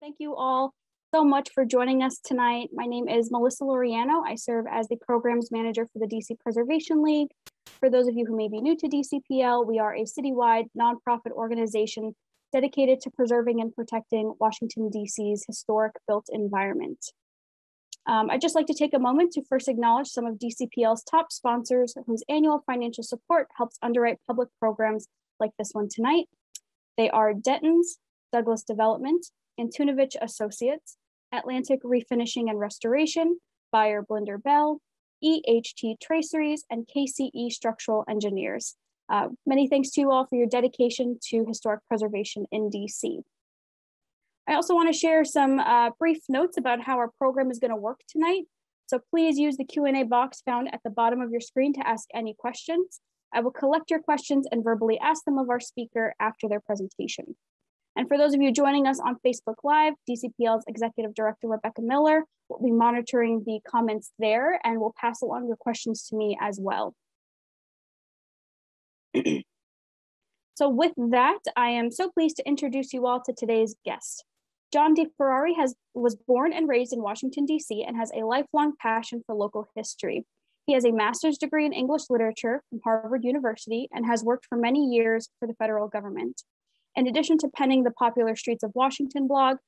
Thank you all so much for joining us tonight. My name is Melissa Loriano. I serve as the programs manager for the DC Preservation League. For those of you who may be new to DCPL, we are a citywide nonprofit organization dedicated to preserving and protecting Washington, DC's historic built environment. Um, I'd just like to take a moment to first acknowledge some of DCPL's top sponsors whose annual financial support helps underwrite public programs like this one tonight. They are Dentons, Douglas Development, Antunovich Associates, Atlantic Refinishing and Restoration, Beyer Blinder Belle, EHT Traceries, and KCE Structural Engineers. Uh, many thanks to you all for your dedication to historic preservation in DC. I also want to share some uh, brief notes about how our program is going to work tonight. So please use the Q&A box found at the bottom of your screen to ask any questions. I will collect your questions and verbally ask them of our speaker after their presentation. And for those of you joining us on Facebook Live, DCPL's Executive Director, Rebecca Miller, will be monitoring the comments there and will pass along your questions to me as well. so with that, I am so pleased to introduce you all to today's guest. John DeFerrari has, was born and raised in Washington, D.C. and has a lifelong passion for local history. He has a master's degree in English literature from Harvard University and has worked for many years for the federal government. In addition to penning the popular Streets of Washington blog,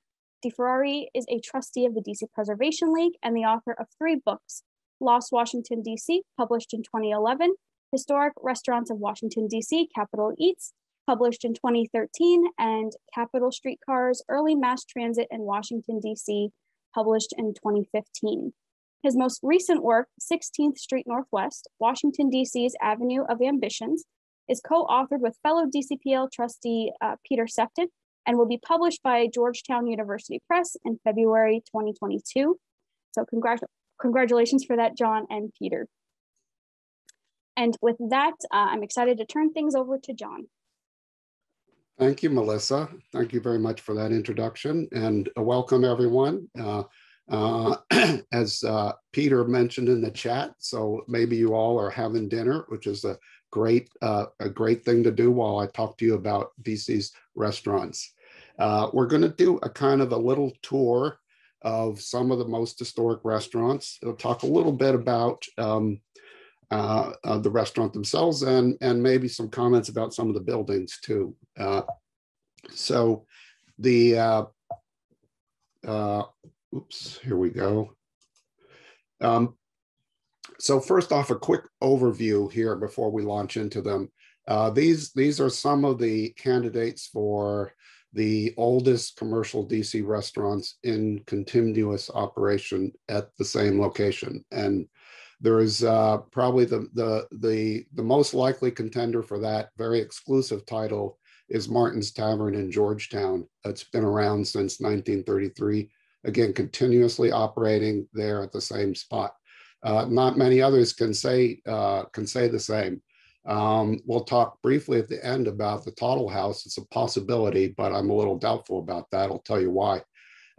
DeFerrari is a trustee of the DC Preservation League and the author of three books, Lost Washington, DC, published in 2011, Historic Restaurants of Washington, DC, Capital Eats, published in 2013, and Capital Streetcars, Early Mass Transit in Washington, DC, published in 2015. His most recent work, 16th Street Northwest, Washington, DC's Avenue of Ambitions, is co-authored with fellow DCPL trustee uh, Peter Sefton and will be published by Georgetown University Press in February 2022. So congr congratulations for that, John and Peter. And with that, uh, I'm excited to turn things over to John. Thank you, Melissa. Thank you very much for that introduction and welcome everyone. Uh, uh, as uh, Peter mentioned in the chat, so maybe you all are having dinner, which is a great uh, a great thing to do while I talk to you about DC's restaurants. Uh, we're going to do a kind of a little tour of some of the most historic restaurants. It'll talk a little bit about um, uh, uh, the restaurant themselves and and maybe some comments about some of the buildings too. Uh, so the uh, uh, oops, here we go. Um, so first off, a quick overview here before we launch into them. Uh, these, these are some of the candidates for the oldest commercial DC restaurants in continuous operation at the same location. And there is uh, probably the, the, the, the most likely contender for that very exclusive title is Martin's Tavern in Georgetown. It's been around since 1933, again, continuously operating there at the same spot. Uh, not many others can say uh, can say the same. Um, we'll talk briefly at the end about the Tottle House. It's a possibility, but I'm a little doubtful about that. I'll tell you why.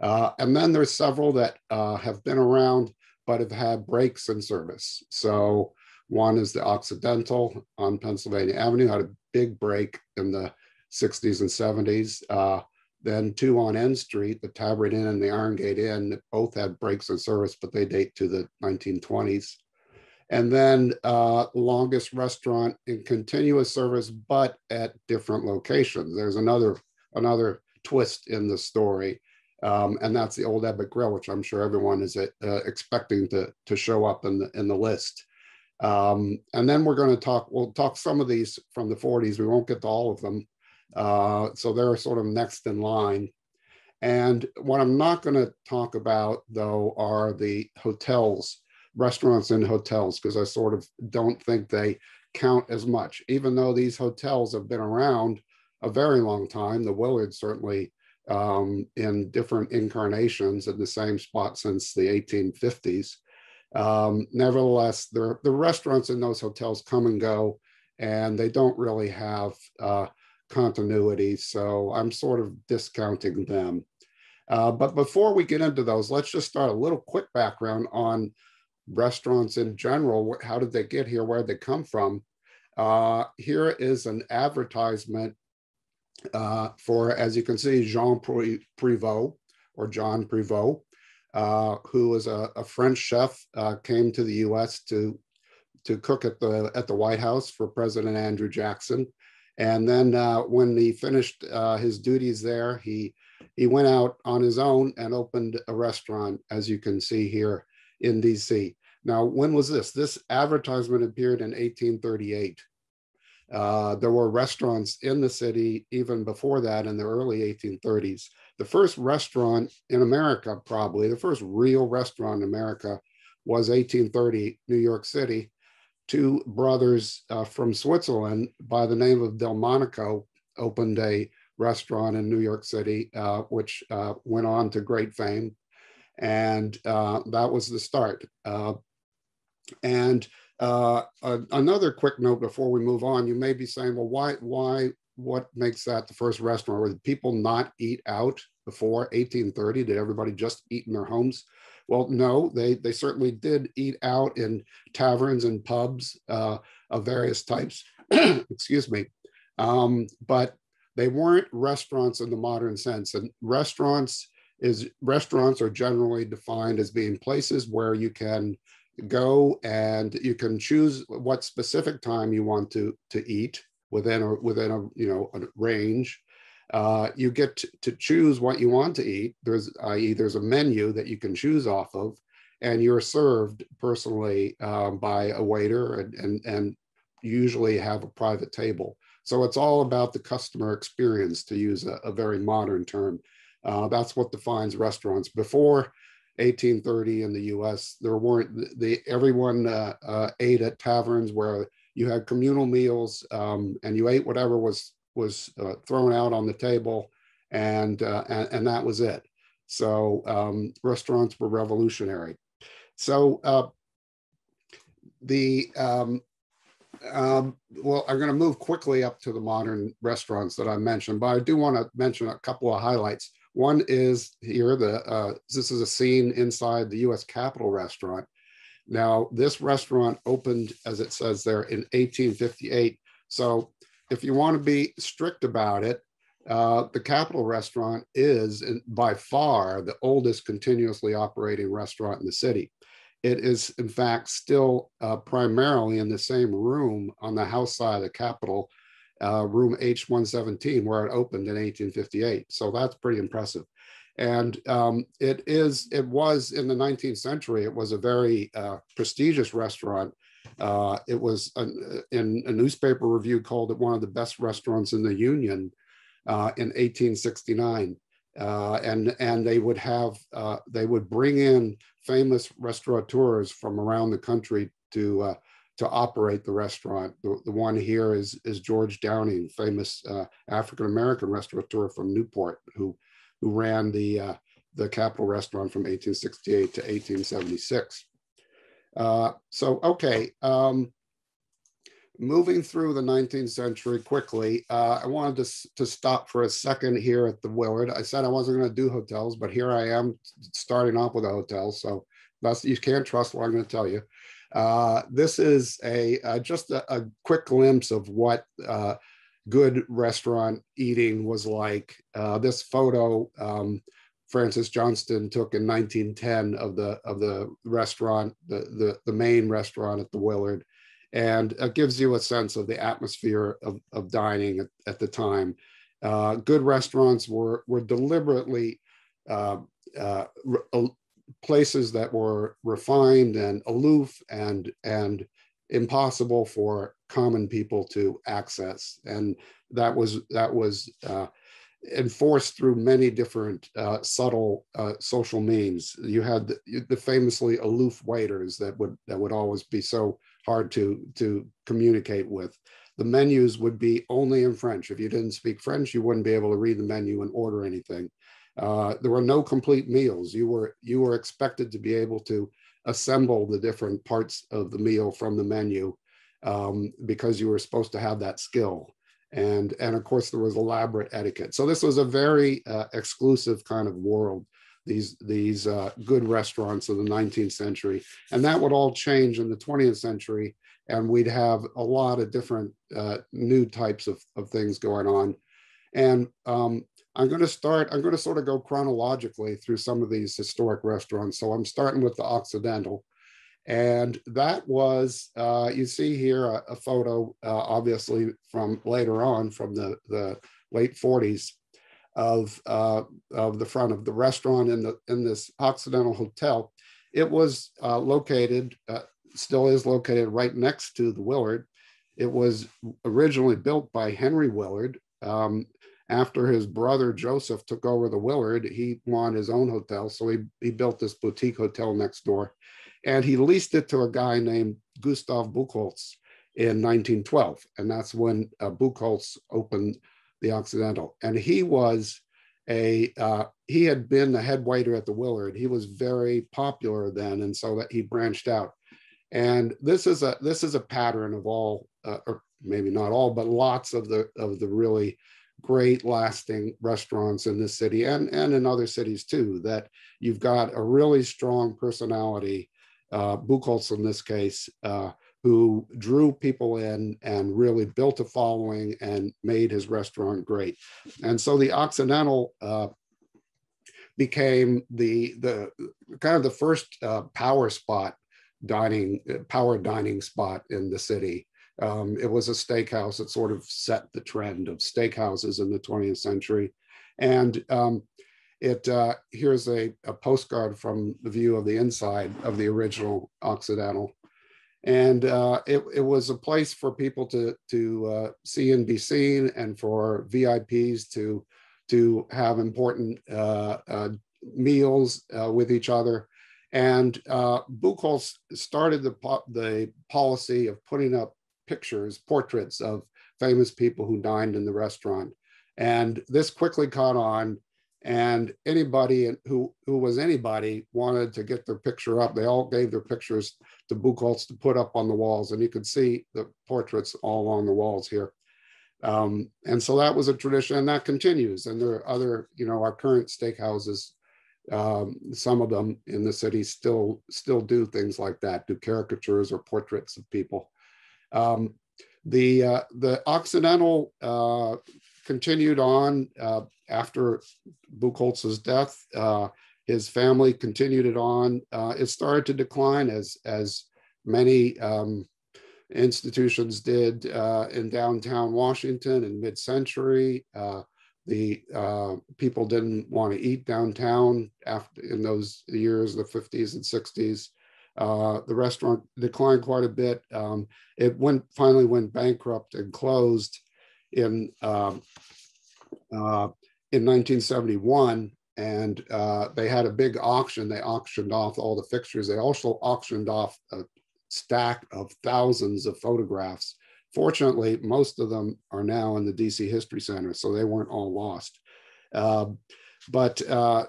Uh, and then there's several that uh, have been around but have had breaks in service. So one is the Occidental on Pennsylvania Avenue, had a big break in the 60s and 70s. Then two on N Street, the Tabard Inn and the Iron Gate Inn, both had breaks in service, but they date to the 1920s. And then uh, longest restaurant in continuous service, but at different locations. There's another another twist in the story, um, and that's the Old Ebbitt Grill, which I'm sure everyone is uh, expecting to to show up in the in the list. Um, and then we're going to talk. We'll talk some of these from the 40s. We won't get to all of them. Uh, so they're sort of next in line. And what I'm not going to talk about, though, are the hotels, restaurants and hotels, because I sort of don't think they count as much, even though these hotels have been around a very long time. The Willard certainly um, in different incarnations in the same spot since the 1850s. Um, nevertheless, the, the restaurants in those hotels come and go, and they don't really have uh, continuity. So I'm sort of discounting them. Uh, but before we get into those, let's just start a little quick background on restaurants in general. How did they get here? Where did they come from? Uh, here is an advertisement uh, for, as you can see, Jean Prévost, or John Prevost, uh, who was a, a French chef, uh, came to the U.S. to to cook at the at the White House for President Andrew Jackson. And then uh, when he finished uh, his duties there, he he went out on his own and opened a restaurant, as you can see here in DC. Now, when was this? This advertisement appeared in 1838. Uh, there were restaurants in the city even before that in the early 1830s. The first restaurant in America, probably the first real restaurant in America, was 1830, New York City. Two brothers uh, from Switzerland by the name of Delmonico opened a restaurant in New York City, uh, which uh, went on to great fame. And uh, that was the start. Uh, and uh, another quick note before we move on, you may be saying, well, why, why, what makes that the first restaurant? Where people not eat out before 1830? Did everybody just eat in their homes? Well, no, they, they certainly did eat out in taverns and pubs uh, of various types, excuse me. Um, but they weren't restaurants in the modern sense. And restaurants is restaurants are generally defined as being places where you can go and you can choose what specific time you want to to eat within a within a you know a range uh, you get to, choose what you want to eat. There's i.e there's a menu that you can choose off of and you're served personally um, by a waiter and, and and usually have a private table. So it's all about the customer experience to use a, a very modern term. Uh, that's what defines restaurants. Before 1830 in the U.S. There weren't the everyone uh, uh, ate at taverns where you had communal meals um, and you ate whatever was was uh, thrown out on the table, and, uh, and, and that was it. So um, restaurants were revolutionary. So uh, the um, um, well, I'm going to move quickly up to the modern restaurants that I mentioned, but I do want to mention a couple of highlights. One is here, the uh, this is a scene inside the US Capitol restaurant. Now, this restaurant opened, as it says there, in 1858. So if you want to be strict about it, uh, the Capitol restaurant is by far the oldest continuously operating restaurant in the city. It is, in fact, still uh, primarily in the same room on the house side of the Capitol uh, room H117, where it opened in 1858. So that's pretty impressive. And um, it is, it was in the 19th century, it was a very uh, prestigious restaurant. Uh, it was in a newspaper review called it one of the best restaurants in the Union uh, in 1869. Uh, and and they would have uh, they would bring in famous restaurateurs from around the country to uh, to operate the restaurant. The, the one here is, is George Downing, famous uh, African-American restaurateur from Newport, who, who ran the, the Capitol restaurant from 1868 to 1876. Uh, so, okay, um, moving through the 19th century quickly, uh, I wanted to, to stop for a second here at the Willard. I said I wasn't going to do hotels, but here I am starting off with a hotel. So that's you can't trust what I'm going to tell you. Uh, this is a uh, just a, a, quick glimpse of what uh, good restaurant eating was like. Uh, this photo um, Francis Johnston took in 1910 of the of the restaurant, the the, the main restaurant at the Willard, and it gives you a sense of the atmosphere of, of dining at, at the time. Uh, good restaurants were were deliberately uh, uh, places that were refined and aloof and and impossible for common people to access and that was that was uh, enforced through many different uh, subtle uh, social means you had the, the, famously aloof waiters that would that would always be so hard to to communicate with the menus would be only in french if you didn't speak french you wouldn't be able to read the menu and order anything uh, there were no complete meals. You were you were expected to be able to assemble the different parts of the meal from the menu um, because you were supposed to have that skill. And and of course there was elaborate etiquette. So this was a very uh, exclusive kind of world. These these uh, good restaurants of the 19th century, and that would all change in the 20th century, and we'd have a lot of different uh, new types of, of things going on. And um, I'm going to start, I'm going to sort of go chronologically through some of these historic restaurants. So I'm starting with the Occidental. And that was, uh, you see here a, a photo, uh, obviously from later on from the, the late 40s of, uh, of the front of the restaurant in, the, in this Occidental Hotel. It was uh, located, uh, still is located right next to the Willard. It was originally built by Henry Willard. Um, after his brother Joseph took over the Willard, he wanted his own hotel. So he, he built this boutique hotel next door. And he leased it to a guy named Gustav Buchholz in 1912. And that's when uh, Buchholz opened the Occidental. And he was a, uh, he had been the head waiter at the Willard. He was very popular then. And so that he branched out. And this is a, this is a pattern of all, uh, or maybe not all, but lots of the, of the really great lasting restaurants in this city and, and in other cities too, that you've got a really strong personality, uh, Buchholz in this case, uh, who drew people in and really built a following and made his restaurant great. And so the Occidental uh, became the, the kind of the first uh, power spot dining, power dining spot in the city. Um, it was a steakhouse that sort of set the trend of steakhouses in the 20th century. And um, it uh, here's a, a, postcard from the view of the inside of the original Occidental. And uh, it, it, was a place for people to, to uh, see and be seen and for VIPs to, to have important uh, uh, meals uh, with each other. And Buchholz started the, po the policy of putting up pictures, portraits of famous people who dined in the restaurant. And this quickly caught on and anybody who, who was anybody wanted to get their picture up. They all gave their pictures to Buchholz to put up on the walls. And you could see the portraits all along the walls here. Um, and so that was a tradition and that continues. And there are other, you know, our current steakhouses, um, some of them in the city still, still do things like that, do caricatures or portraits of people. Um, the, uh, the Occidental uh, continued on uh, after Buchholz's death. Uh, his family continued it on. Uh, it started to decline as, as many um, institutions did uh, in downtown Washington in mid-century. the people didn't want to eat downtown after in those years, the 50s and 60s. Uh, the restaurant declined quite a bit. Um, it went finally went bankrupt and closed in um, uh, in 1971, and uh, they had a big auction. They auctioned off all the fixtures. They also auctioned off a stack of thousands of photographs. Fortunately, most of them are now in the DC History Center, so they weren't all lost. Uh, but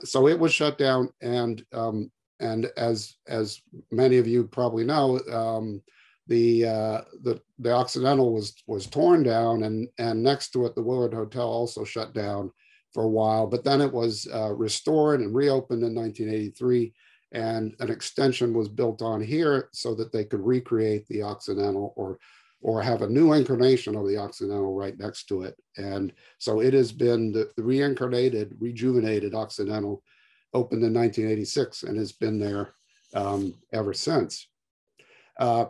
so it was shut down, and um, and as as many of you probably know, um, the uh, the the Occidental was was torn down, and and next to it, the Willard Hotel also shut down for a while. But then it was uh, restored and reopened in 1983, and an extension was built on here so that they could recreate the Occidental or or have a new incarnation of the Occidental right next to it. And so it has been the, the reincarnated, rejuvenated Occidental opened in 1986 and has been there um, ever since. Uh,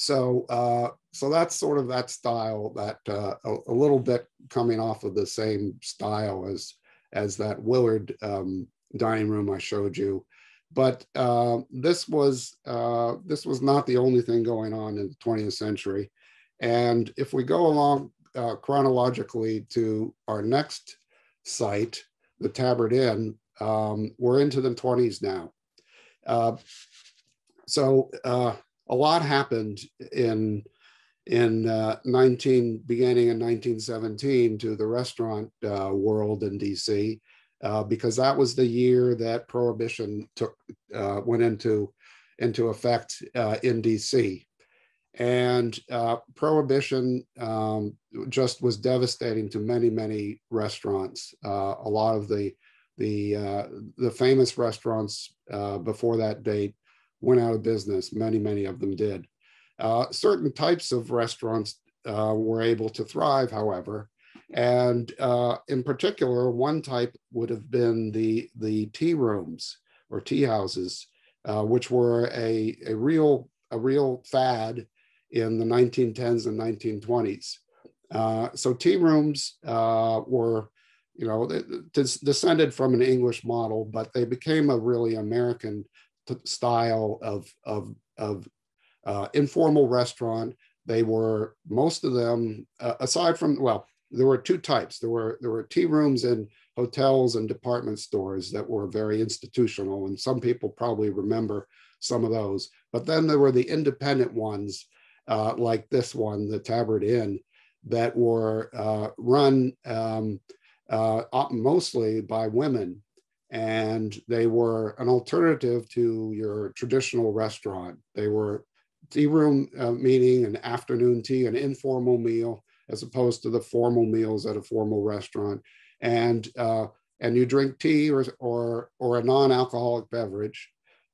so, uh, so that's sort of that style, that uh, a, a, little bit coming off of the same style as as that Willard um, dining room I showed you. But uh, this was uh, this was not the only thing going on in the 20th century. And if we go along uh, chronologically to our next site, the Tabard Inn, um, we're into the 20s now. Uh, so a lot happened in in uh, 19 beginning in 1917 to the restaurant uh, world in DC uh, because that was the year that prohibition took uh, went into into effect in DC and prohibition um, just was devastating to many many restaurants a lot of the the uh, the famous restaurants uh, before that date went out of business. Many, many of them did. Uh, certain types of restaurants uh, were able to thrive, however, And uh, in particular, one type would have been the, the tea rooms or tea houses, uh, which were a, a, real, a real fad in the 1910s and 1920s. Uh, so tea rooms uh, were, you know, descended from an English model, but they became a really American style of, of, of uh, informal restaurant. They were, most of them, uh, aside from, well, there were two types. There were, there were tea rooms in hotels and department stores that were very institutional. And some people probably remember some of those. But then there were the independent ones, uh, like this one, the Tabard Inn, that were uh, run um, uh, mostly by women. And they were an alternative to your traditional restaurant. They were tea room uh, meeting, an afternoon tea, an informal meal, as opposed to the formal meals at a formal restaurant. And uh, and you drink tea or or or a non-alcoholic beverage,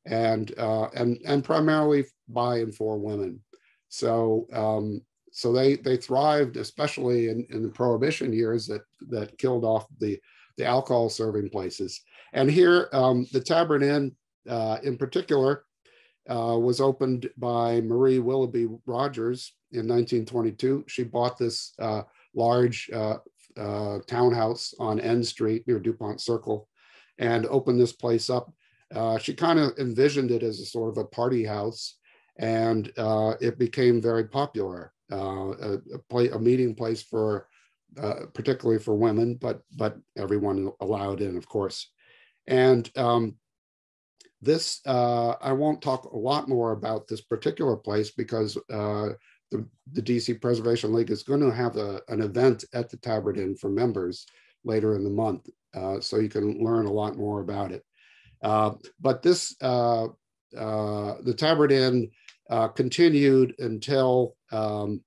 and uh, and and primarily by and for women. So um, so they they thrived, especially in, in the prohibition years that that killed off the the alcohol serving places. And here, um, the Tabard Inn, uh, in particular, uh, was opened by Marie Willoughby Rogers in 1922. She bought this uh, large uh, uh, townhouse on N Street near DuPont Circle and opened this place up. Uh, she kind of envisioned it as a sort of a party house, and it became very popular. a, a, play, a meeting place for uh, particularly for women, but but everyone allowed in, of course. And um, this, uh, I won't talk a lot more about this particular place because uh, the, the DC Preservation League is going to have a, an event at the Tabard Inn for members later in the month. Uh, so you can learn a lot more about it. Uh, but this, the Tabard Inn continued until um,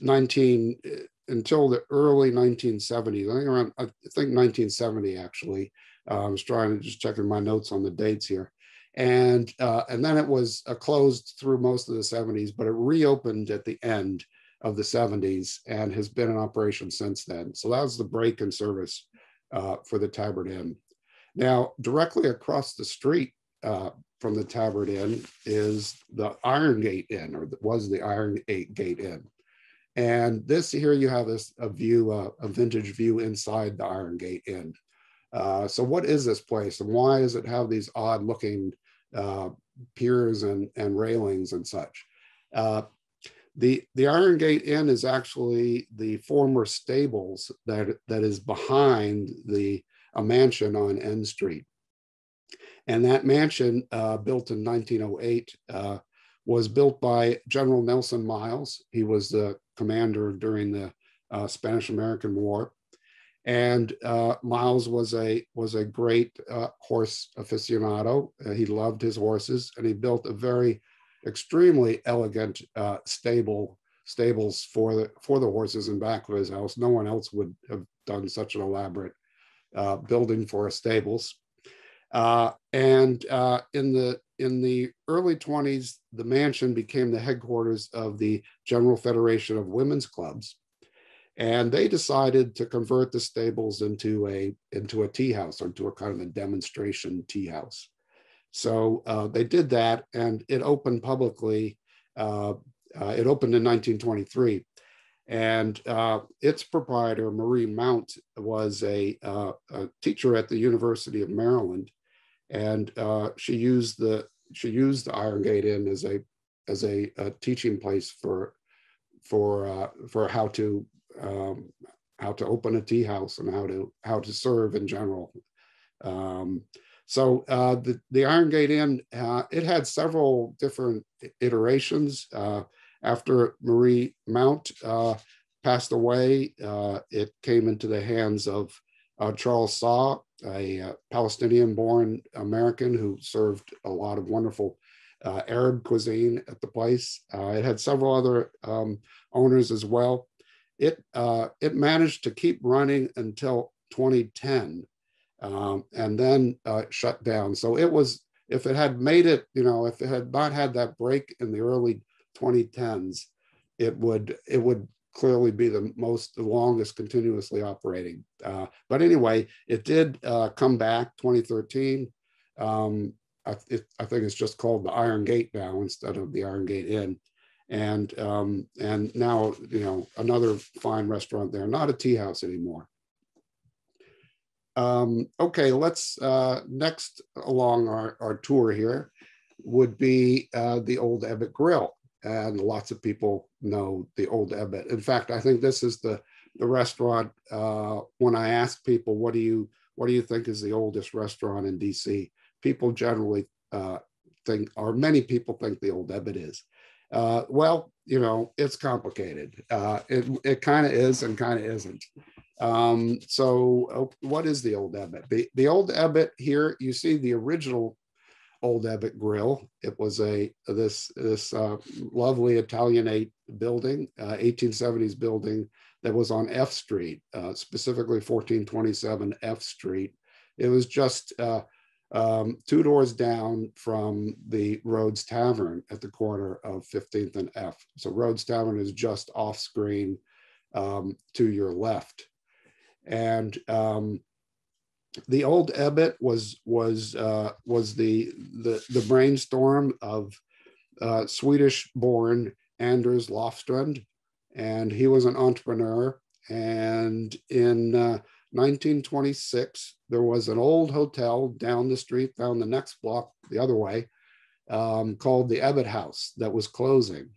19, until the early 1970s. I think around, I think 1970 actually. Uh, I was trying to just checking my notes on the dates here. And, uh, and then it was uh, closed through most of the 70s, but it reopened at the end of the 70s and has been in operation since then. So that was the break in service uh, for the Tabard Inn. Now, directly across the street uh, from the Tabard Inn is the Iron Gate Inn, or was the Iron Gate Inn. And this here you have this, a view, uh, a vintage view inside the Iron Gate Inn. Uh, so what is this place and why does it have these odd looking uh, piers and, and railings and such? Uh, the, the Iron Gate Inn is actually the former stables that, that is behind the a mansion on N Street. And that mansion, uh, built in 1908, uh, was built by General Nelson Miles. He was the commander during the uh, Spanish-American War. And uh, Miles was a was a great uh, horse aficionado. Uh, he loved his horses, and he built a very extremely elegant uh, stable stables for the for the horses in back of his house. No one else would have done such an elaborate uh, building for stables. and in the in the early 20s, the mansion became the headquarters of the General Federation of Women's Clubs. And they decided to convert the stables into a, into a tea house or into a kind of a demonstration tea house. So uh, they did that and it opened publicly. Uh, uh, it opened in 1923. And uh, its proprietor, Marie Mount, was a, uh, a teacher at the University of Maryland and uh, she used the she used the Iron Gate Inn as a as a, a teaching place for for uh, for how to um, how to open a tea house and how to how to serve in general. Um, so uh, the the Iron Gate Inn uh, it had several different iterations. Uh, after Marie Mount uh, passed away, uh, it came into the hands of Charles Saah, a uh, Palestinian born American who served a lot of wonderful uh, Arab cuisine at the place. Uh, it had several other um, owners as well. It, uh, it managed to keep running until 2010 um, and then uh, shut down. So it was, if it had made it, you know, if it had not had that break in the early 2010s, it would, it would clearly be the most, the longest continuously operating. Uh, but anyway, it did uh, come back 2013. Um, I, I, think it's just called the Iron Gate now instead of the Iron Gate Inn. And um, and now you know another fine restaurant there, not a tea house anymore. Um, okay, let's uh, next along our, our tour here would be uh, the Old Ebbitt Grill and lots of people know the old Ebbitt. In fact, I think this is the the restaurant. Uh, when I ask people, what do you what do you think is the oldest restaurant in DC? People generally uh, think, or many people think, the old Ebbitt is. Uh, well, you know, it's complicated. Uh, it it kind of is and kind of isn't. Um, so, uh, what is the old Ebbitt? The, the old Ebbitt here, you see the original Old Ebbitt Grill. It was a this this uh, lovely Italianate building, uh, 1870s building that was on F Street, uh, specifically 1427 F Street. It was just uh, um, two doors down from the Rhodes Tavern at the corner of 15th and F. So Rhodes Tavern is just off screen um, to your left. And um, the old Ebbitt was was uh, was the, the the brainstorm of uh, Swedish-born Anders Lofstrand, and he was an entrepreneur. And in uh, 1926, there was an old hotel down the street, down the next block, the other way, um, called the Ebbitt House that was closing.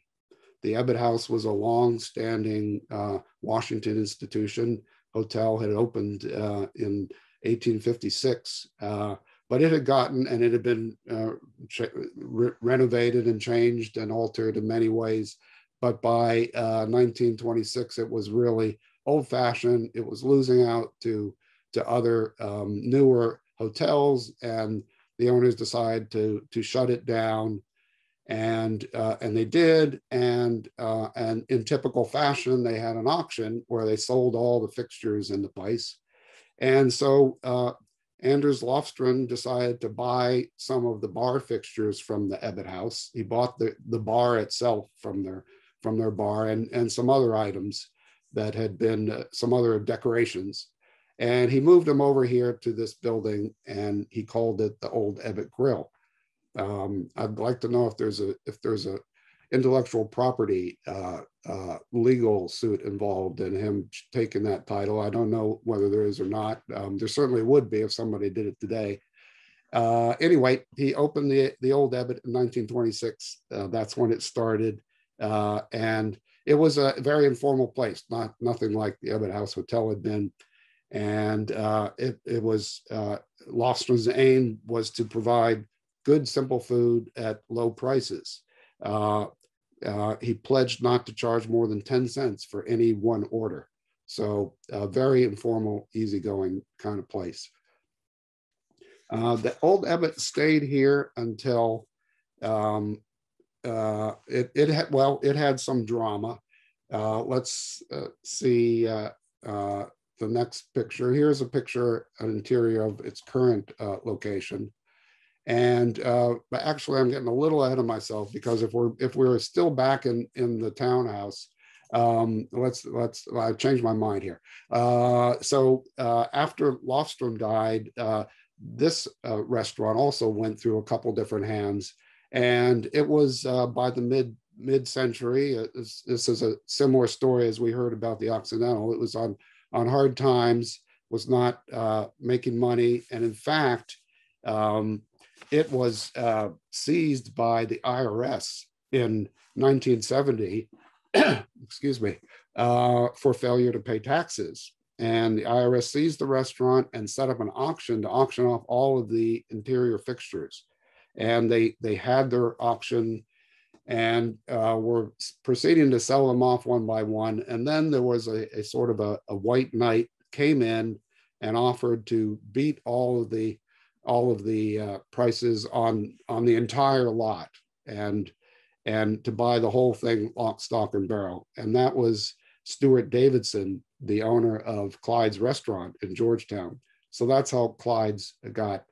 The Ebbitt House was a long-standing uh, Washington institution. Hotel had opened uh, in 1856. Uh, but it had gotten and it had been uh, re renovated and changed and altered in many ways. But by uh, 1926, it was really old fashioned. It was losing out to, to other um, newer hotels, and the owners decided to, to shut it down. And, uh, and they did. And, uh, and in typical fashion, they had an auction where they sold all the fixtures in the place and so uh, Anders Lofstrand decided to buy some of the bar fixtures from the Ebbitt House. He bought the, the bar itself from their from their bar and, and some other items that had been uh, some other decorations. And he moved them over here to this building and he called it the Old Ebbitt Grill. Um, I'd like to know if there's a if there's a intellectual property uh, uh, legal suit involved in him taking that title. I don't know whether there is or not. Um, there certainly would be if somebody did it today. Uh, anyway, he opened the, the old Ebbitt in 1926. Uh, that's when it started. Uh, and it was a very informal place, not nothing like the Ebbitt House Hotel had been. And uh, it, it was, Lofstrand's aim was to provide good, simple food at low prices. Uh, uh, he pledged not to charge more than 10 cents for any one order. So a very informal, easygoing kind of place. Uh, the old Ebbitt stayed here until um, uh, it, it had, well, it had some drama. Uh, let's uh, see uh, the next picture. Here's a picture, an interior of its current location. And uh, actually, I'm getting a little ahead of myself because if we're if we're still back in in the townhouse, um, let's let's I changed my mind here. Uh, so uh, after Lofstrand died, uh, this uh, restaurant also went through a couple different hands, and it was uh, by the mid mid century. This, this, is a similar story as we heard about the Occidental. It was on on hard times, was not making money, and in fact. Um, it was uh, seized by the IRS in 1970, excuse me, uh, for failure to pay taxes. And the IRS seized the restaurant and set up an auction to auction off all of the interior fixtures. And they, they had their auction and uh, were proceeding to sell them off one by one. And then there was a, a sort of a, a white knight came in and offered to beat all of the all of the uh, prices on on the entire lot and and to buy the whole thing lock stock and barrel. And that was stuart davidson the owner of clyde's restaurant in georgetown. So that's how clyde's got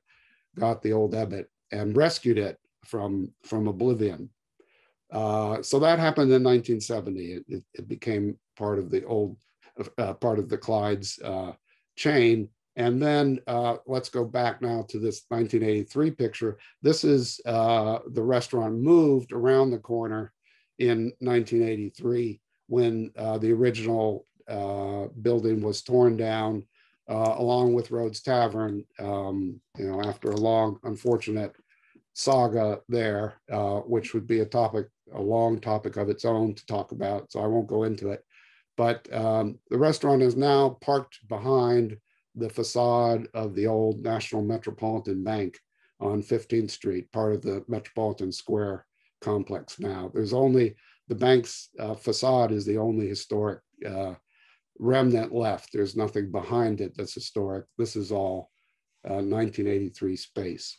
got the old ebbitt and rescued it from from oblivion. Uh, so that happened in 1970 it, it, it became part of the old, uh, part of the Clyde's uh, chain. And then uh, let's go back now to this 1983 picture. This is uh, the restaurant moved around the corner in 1983 when uh, the original uh, building was torn down uh, along with Rhodes Tavern, um, you know, after a long, unfortunate saga there, uh, which would be a topic, a long topic of its own to talk about. So I won't go into it. But um, the restaurant is now parked behind the facade of the old National Metropolitan Bank on 15th Street, part of the Metropolitan Square complex now. There's only the bank's uh, facade is the only historic uh, remnant left. There's nothing behind it that's historic. This is all uh, 1983 space.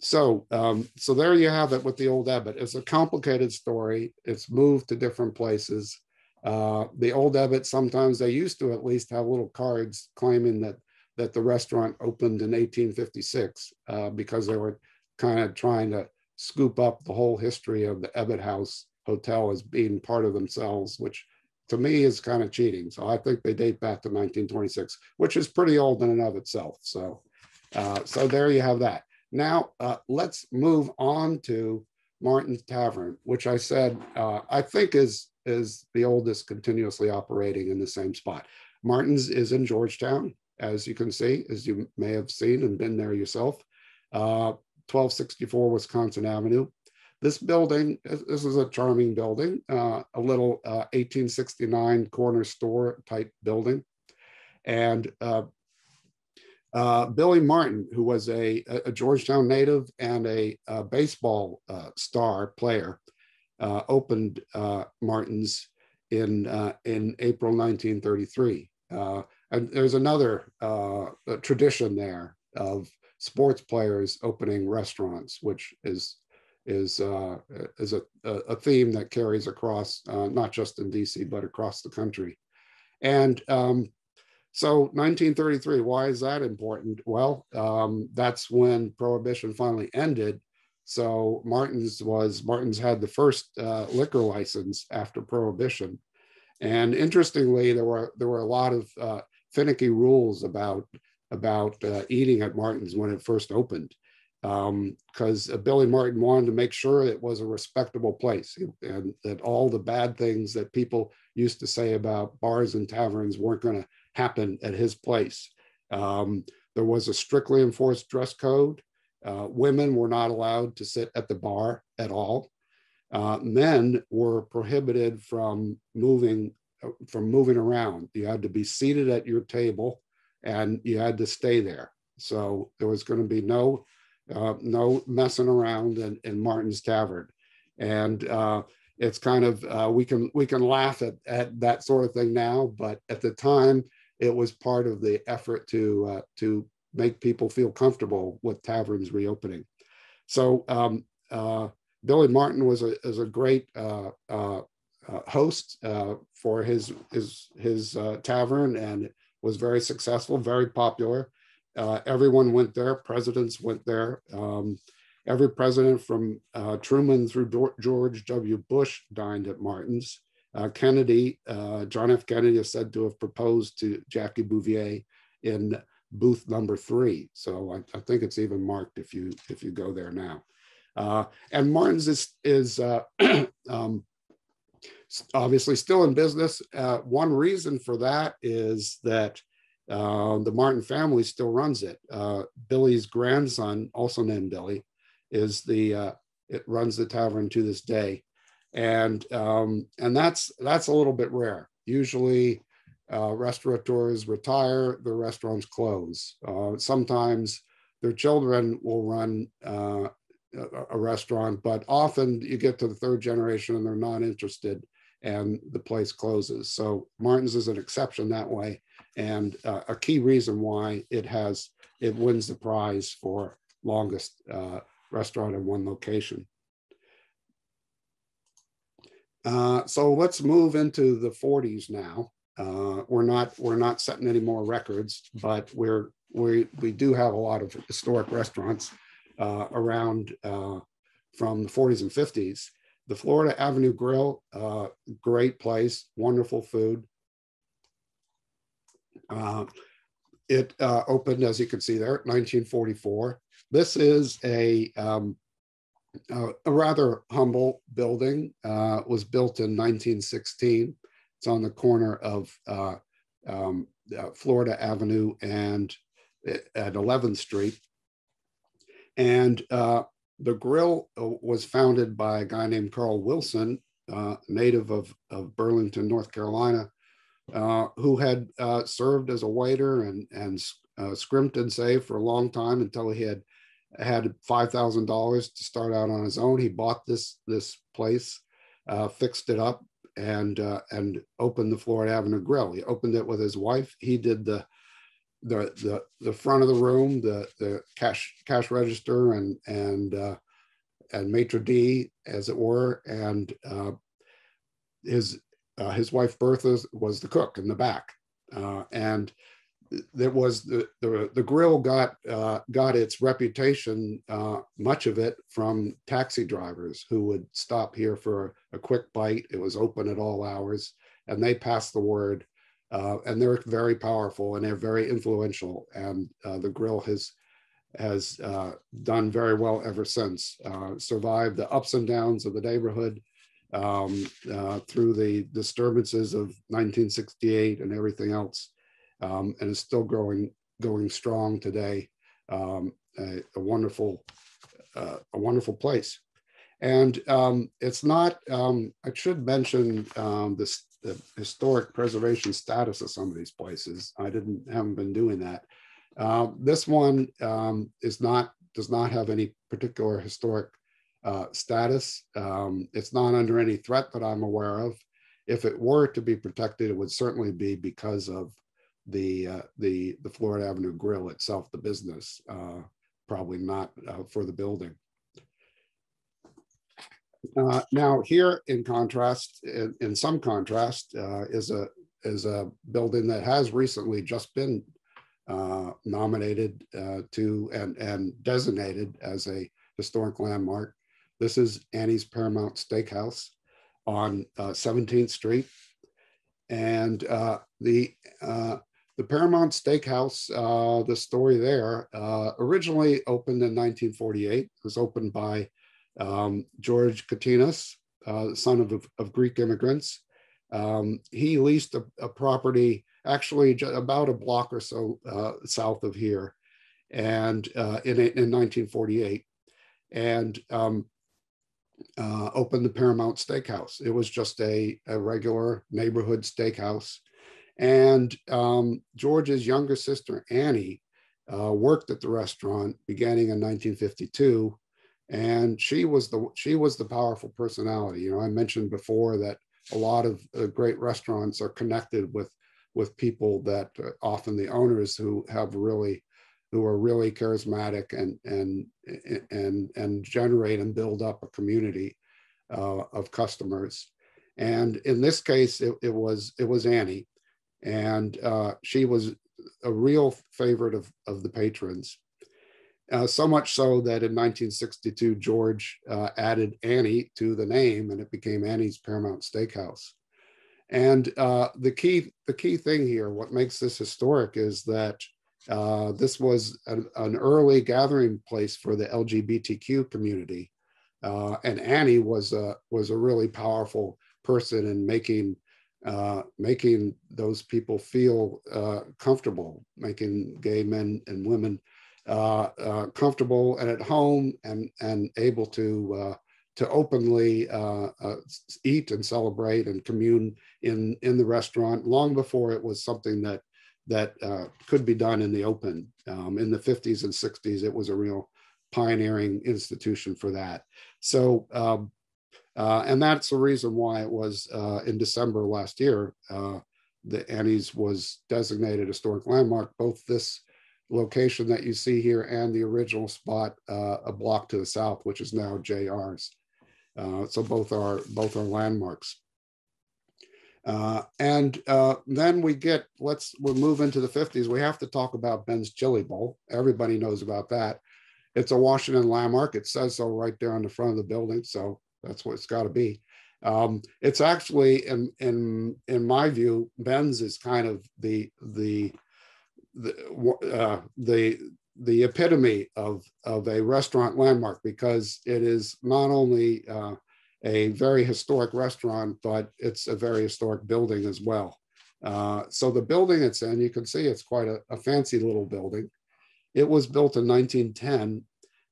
So, um, so there you have it with the old Ebbitt. It's a complicated story. It's moved to different places. Uh, the old Ebbitt, sometimes they used to at least have little cards claiming that that the restaurant opened in 1856 uh, because they were kind of trying to scoop up the whole history of the Ebbitt House Hotel as being part of themselves, which to me is kind of cheating. So I think they date back to 1926, which is pretty old in and of itself. So, uh, so there you have that. Now uh, let's move on to Martin's Tavern, which I said uh, I think is is the oldest continuously operating in the same spot. Martin's is in Georgetown, as you can see, as you may have seen and been there yourself. 1264 uh, Wisconsin Avenue. This building, this is a charming building, uh, a little uh, 1869 corner store type building. And uh, uh Billy Martin, who was a, a, Georgetown native and a, a baseball uh, star player, opened Martin's in, in April 1933. and there's another tradition there of sports players opening restaurants, which is is uh, is a, a theme that carries across uh, not just in DC but across the country. And um, so 1933, why is that important? Well, um, that's when Prohibition finally ended. So Martin's was Martin's had the first uh, liquor license after Prohibition, and interestingly, there were there were a lot of uh, finicky rules about about uh, eating at Martin's when it first opened because um, Billy Martin wanted to make sure it was a respectable place and that all the bad things that people used to say about bars and taverns weren't going to happen at his place. Um, there was a strictly enforced dress code. Uh, women were not allowed to sit at the bar at all. Uh, men were prohibited from moving from moving around. You had to be seated at your table, and you had to stay there. So there was going to be no uh, no messing around in, in Martin's Tavern. And uh, it's kind of, uh, we can we can laugh at, at that sort of thing now, but at the time, it was part of the effort to, uh, to make people feel comfortable with taverns reopening. So um, uh, Billy Martin was a, is a great uh, host for his, his, his tavern and was very successful, very popular. Uh, everyone went there. Presidents went there. Um, every president from uh, Truman through George W. Bush dined at Martin's. Uh, Kennedy, uh, John F. Kennedy is said to have proposed to Jackie Bouvier in booth number three. So I, I, think it's even marked if you if you go there now. Uh, and Martin's is is uh, um, obviously still in business. Uh, one reason for that is that uh, the Martin family still runs it. Uh, Billy's grandson, also named Billy, is the uh, it runs the tavern to this day, and um, and that's that's a little bit rare. Usually, uh, restaurateurs retire, the restaurants close. Uh, sometimes their children will run uh, a restaurant, but often you get to the third generation and they're not interested, and the place closes. So Martin's is an exception that way and uh, a key reason why it has it wins the prize for longest uh, restaurant in one location. Uh, so let's move into the 40s now. Uh, we're not we're not setting any more records, but we're we we do have a lot of historic restaurants uh, around uh, from the 40s and 50s. the Florida Avenue Grill, uh, great place, wonderful food. Uh, it uh, opened, as you can see there, 1944. This is a, um, a rather humble building. Was built in 1916. It's on the corner of uh, um, Florida Avenue and at 11th Street. And the grill uh, was founded by a guy named Carl Wilson, uh, native of, of Burlington, North Carolina, uh, who had uh, served as a waiter and, and uh, scrimped and saved for a long time until he had had $5,000 to start out on his own. He bought this, this place, uh, fixed it up, and, and opened the Florida Avenue Grill. He opened it with his wife. He did the the the the front of the room, the the cash cash register and and uh, and maitre d, as it were, and uh, his uh, his wife Bertha was the cook in the back, uh, and there was the the the grill got uh, got its reputation, uh, much of it from taxi drivers who would stop here for a quick bite. It was open at all hours, and they passed the word uh, and they're very powerful and they're very influential. And uh, the grill has has uh, done very well ever since. Uh, survived the ups and downs of the neighborhood um, through the disturbances of 1968 and everything else, um, and is still growing going strong today. Um, a, a, wonderful uh, a wonderful place. And um, it's not, um, I should mention um, this the historic preservation status of some of these places. I didn't haven't been doing that. Uh, this one um, is not does not have any particular historic uh, status. Um, it's not under any threat that I'm aware of. If it were to be protected, it would certainly be because of the uh, the the Florida Avenue Grill itself, the business, uh, probably not uh, for the building. Uh, now here in contrast, in, in some contrast, uh, is a is a building that has recently just been uh, nominated to and, and designated as a historic landmark. This is Annie's Paramount Steakhouse on 17th uh, Street. And the the Paramount Steakhouse, the story there, originally opened in 1948. It was opened by um, George Katinas, uh, son of, of, Greek immigrants, um, he leased a, a, property actually about a block or so uh, south of here, and uh, in, in 1948, and um, uh, opened the Paramount Steakhouse. It was just a, a regular neighborhood steakhouse, and um, George's younger sister Annie uh, worked at the restaurant beginning in 1952 and she was the she was the powerful personality. You know i mentioned before that a lot of uh, great restaurants are connected with with people that uh, often the owners who have really who are really charismatic and and and and generate and build up a community uh, of customers. And in this case it, it was it was annie and uh, she was a real favorite of of the patrons uh, so much so that in 1962, George uh, added Annie to the name and it became Annie's Paramount Steakhouse. And uh, the key the key thing here, what makes this historic is that uh, this was an, an, early gathering place for the LGBTQ community. Uh, and Annie was a, was a really powerful person in making uh, making those people feel comfortable, making gay men and women uh, uh, comfortable and at home and, and able to, uh, to openly eat and celebrate and commune in, in the restaurant long before it was something that, that could be done in the open. Um, in the 50s and 60s, it was a real pioneering institution for that. So, um, uh, and that's the reason why it was uh, in December last year, uh, the Annie's was designated historic landmark. Both this location that you see here and the original spot uh, a block to the south, which is now JR's. Uh, so both are both are landmarks. Uh, and then we get, let's, we'll move into the 50s. We have to talk about Ben's Chili Bowl. Everybody knows about that. It's a Washington landmark. It says so right there on the front of the building. So That's what it's got to be. Um, it's actually, in in in my view, Ben's is kind of the the the uh, the the epitome of of a restaurant landmark because it is not only uh, a very historic restaurant, but it's a very historic building as well. Uh, so the building it's in, you can see it's quite a, a fancy little building. It was built in 1910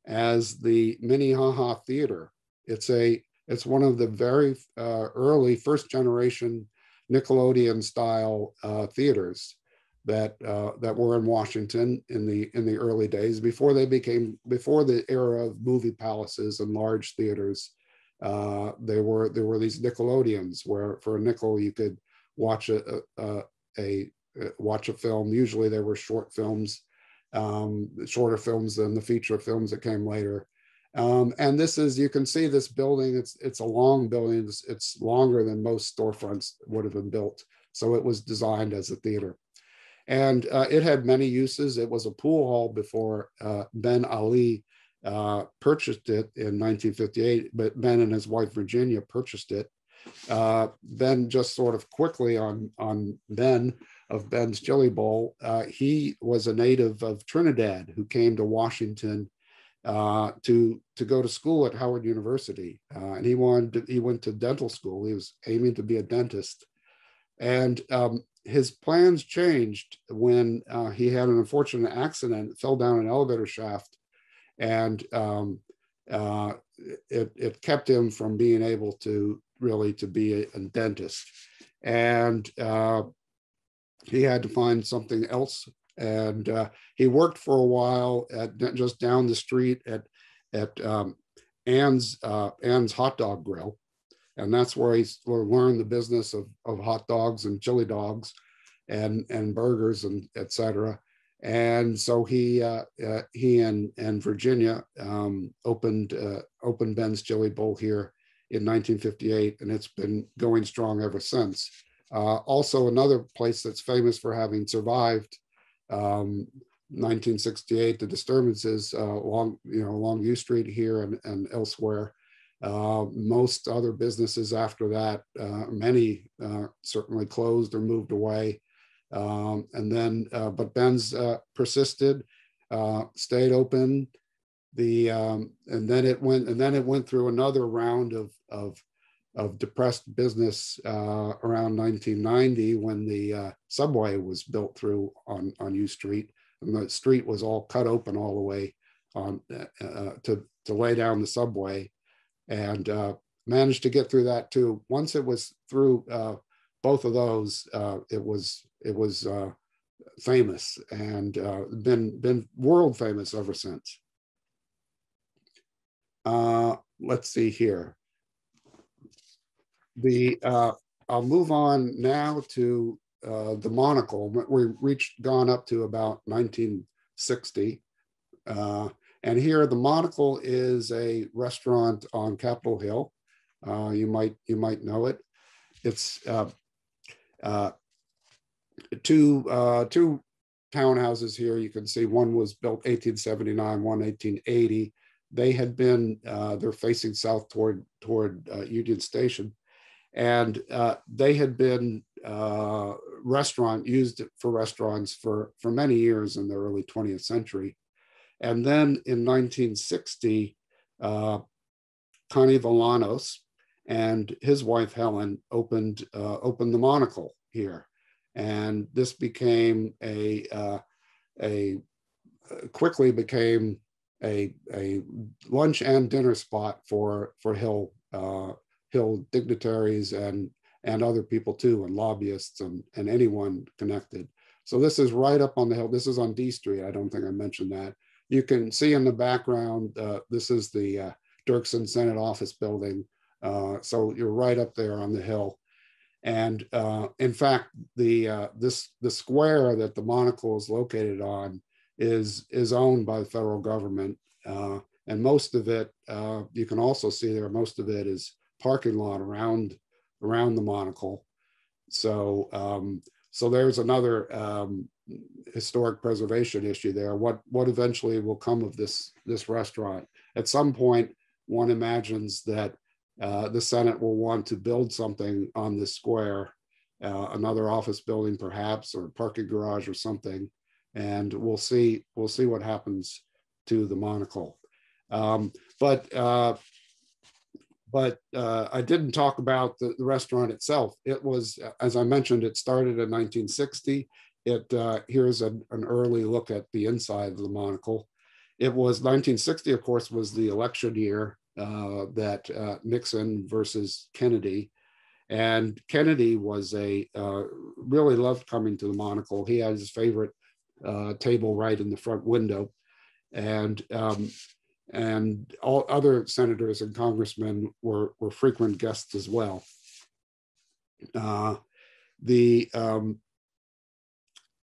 as the Minnehaha Theater. It's a it's one of the very uh, early first generation Nickelodeon style uh, theaters that uh, that were in Washington in the in the early days before they became before the era of movie palaces and large theaters. Uh, there were there were these Nickelodeons where for a nickel you could watch a, a, a, a watch a film. Usually they were short films, um, shorter films than the feature films that came later. Um, and this is, you can see this building, it's, it's a long building. It's, it's longer than most storefronts would have been built. So it was designed as a theater. And uh, it had many uses. It was a pool hall before uh, Ben Ali uh, purchased it in 1958, but Ben and his wife Virginia purchased it. Uh, ben just sort of quickly on, on Ben of Ben's Chili Bowl, uh, he was a native of Trinidad who came to Washington uh, to to go to school at Howard University, uh, and he wanted to, he went to dental school. He was aiming to be a dentist, and um, his plans changed when uh, he had an unfortunate accident, fell down an elevator shaft, and um, uh, it it kept him from being able to really to be a, a dentist, and uh, he had to find something else and uh, he worked for a while at just down the street at at um, Ann's uh, Ann's Hot Dog Grill, and that's where he learned the business of, of hot dogs and chili dogs, and and burgers and etc. And so he uh, uh, he and and Virginia um, opened uh, opened Ben's Chili Bowl here in 1958, and it's been going strong ever since. Uh, also, another place that's famous for having survived um, 1968, the disturbances uh, along, you know, along U Street here and, and elsewhere. Uh, most other businesses after that, uh, many uh, certainly closed or moved away. Um, and then, uh, but Ben's uh, persisted, stayed open. The um, and then it went and then it went through another round of of of depressed business uh, around 1990 when the uh, subway was built through on, on U Street. And the street was all cut open all the way on uh, uh to, to lay down the subway and uh, managed to get through that too. Once it was through uh, both of those, it was it was famous and been been world famous ever since. let's see here the uh, I'll move on now to uh, the monocle. We've reached gone up to about 1960. Uh, and here the monocle is a restaurant on Capitol Hill. Uh, you might you might know it. It's uh, uh, two uh, two townhouses here. You can see one was built 1879, one 1880. They had been they're facing south toward toward Union Station and uh, they had been uh, restaurant used for restaurants for for many years in the early 20th century. And then in 1960 uh, connie Valanos and his wife helen opened uh, opened the monocle here. And this became a uh, a quickly became a, a lunch and dinner spot for for hill uh, Hill dignitaries and and other people too, and lobbyists and, and anyone connected. So this is right up on the hill. This is on D Street. I don't think I mentioned that. You can see in the background, uh, this is the uh, Dirksen Senate office building. Uh, so you're right up there on the hill. And uh, in fact, the uh, this the square that the monocle is located on is is owned by the federal government, uh, and most of it you can also see there. Most of it is parking lot around around the monocle. So um, so there's another um, historic preservation issue there. What what eventually will come of this this restaurant? At some point, one imagines that uh, the Senate will want to build something on this square, uh, another office building perhaps, or parking garage or something, and we'll see we'll see what happens to the monocle. Um, but uh, but uh, I didn't talk about the, the, restaurant itself. It was, as I mentioned, it started in 1960. It uh, here's an, an early look at the inside of the monocle. It was 1960, of course, was the election year uh, that uh, Nixon versus Kennedy. And Kennedy was a uh, really loved coming to the monocle. He had his favorite uh, table right in the front window. And um, and all other senators and congressmen were, were frequent guests as well. Uh, the um,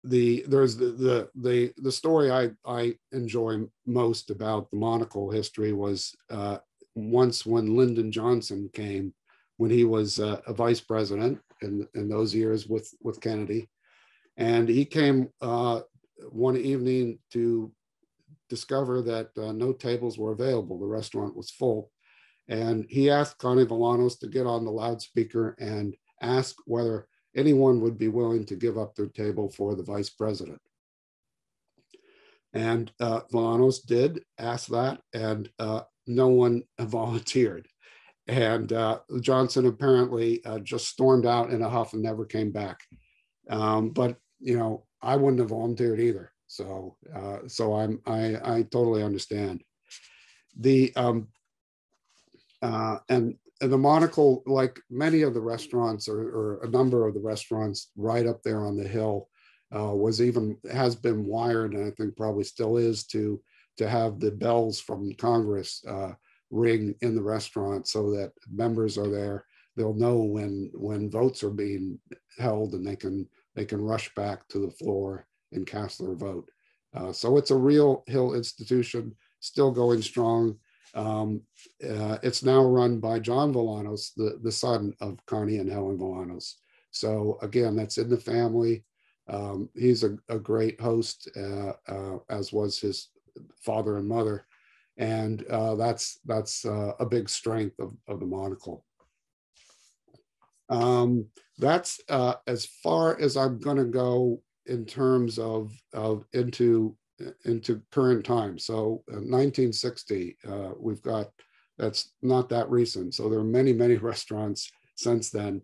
the there's the, the the the story I I enjoy most about the monocle history was uh, once when Lyndon Johnson came when he was uh, a vice president in in those years with with Kennedy, and he came uh, one evening to discover that uh, no tables were available. The restaurant was full. And he asked Connie Valanos to get on the loudspeaker and ask whether anyone would be willing to give up their table for the vice president. And uh, Valanos did ask that, and uh, no one volunteered. And uh, Johnson apparently uh, just stormed out in a huff and never came back. Um, but, you know, I wouldn't have volunteered either. So, uh, so I'm, I, I totally understand. The, um, uh, and, and the monocle, like many of the restaurants or, or, a number of the restaurants right up there on the hill, uh, was even has been wired, and I think probably still is to to have the bells from Congress uh, ring in the restaurant so that members are there. They'll know when when votes are being held, and they can they can rush back to the floor and cast their vote. Uh, so it's a real Hill institution, still going strong. Um, uh, it's now run by John Valanos, the, the son of Connie and Helen Valanos. So again, that's in the family. Um, he's a, a, great host, uh, uh as was his father and mother. And uh, that's, that's uh, a big strength of, of the monocle. Um, that's as far as I'm going to go in terms of, of into into current times. So uh, 1960, uh, we've got that's not that recent. So there are many, many restaurants since then.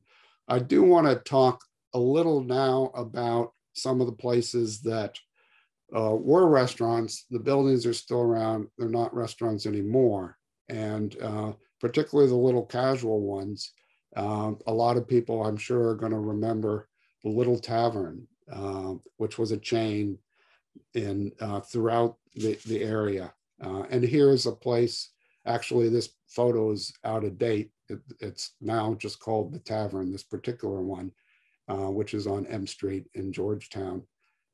I do want to talk a little now about some of the places that uh, were restaurants. The buildings are still around. They're not restaurants anymore. And uh, particularly the little casual ones. Uh, a lot of people, I'm sure, are going to remember the Little Tavern uh, which was a chain in uh, throughout the, the area. Uh, and here's a place, actually this photo is out of date. It, it's now just called the Tavern, this particular one, uh, which is on M Street in Georgetown.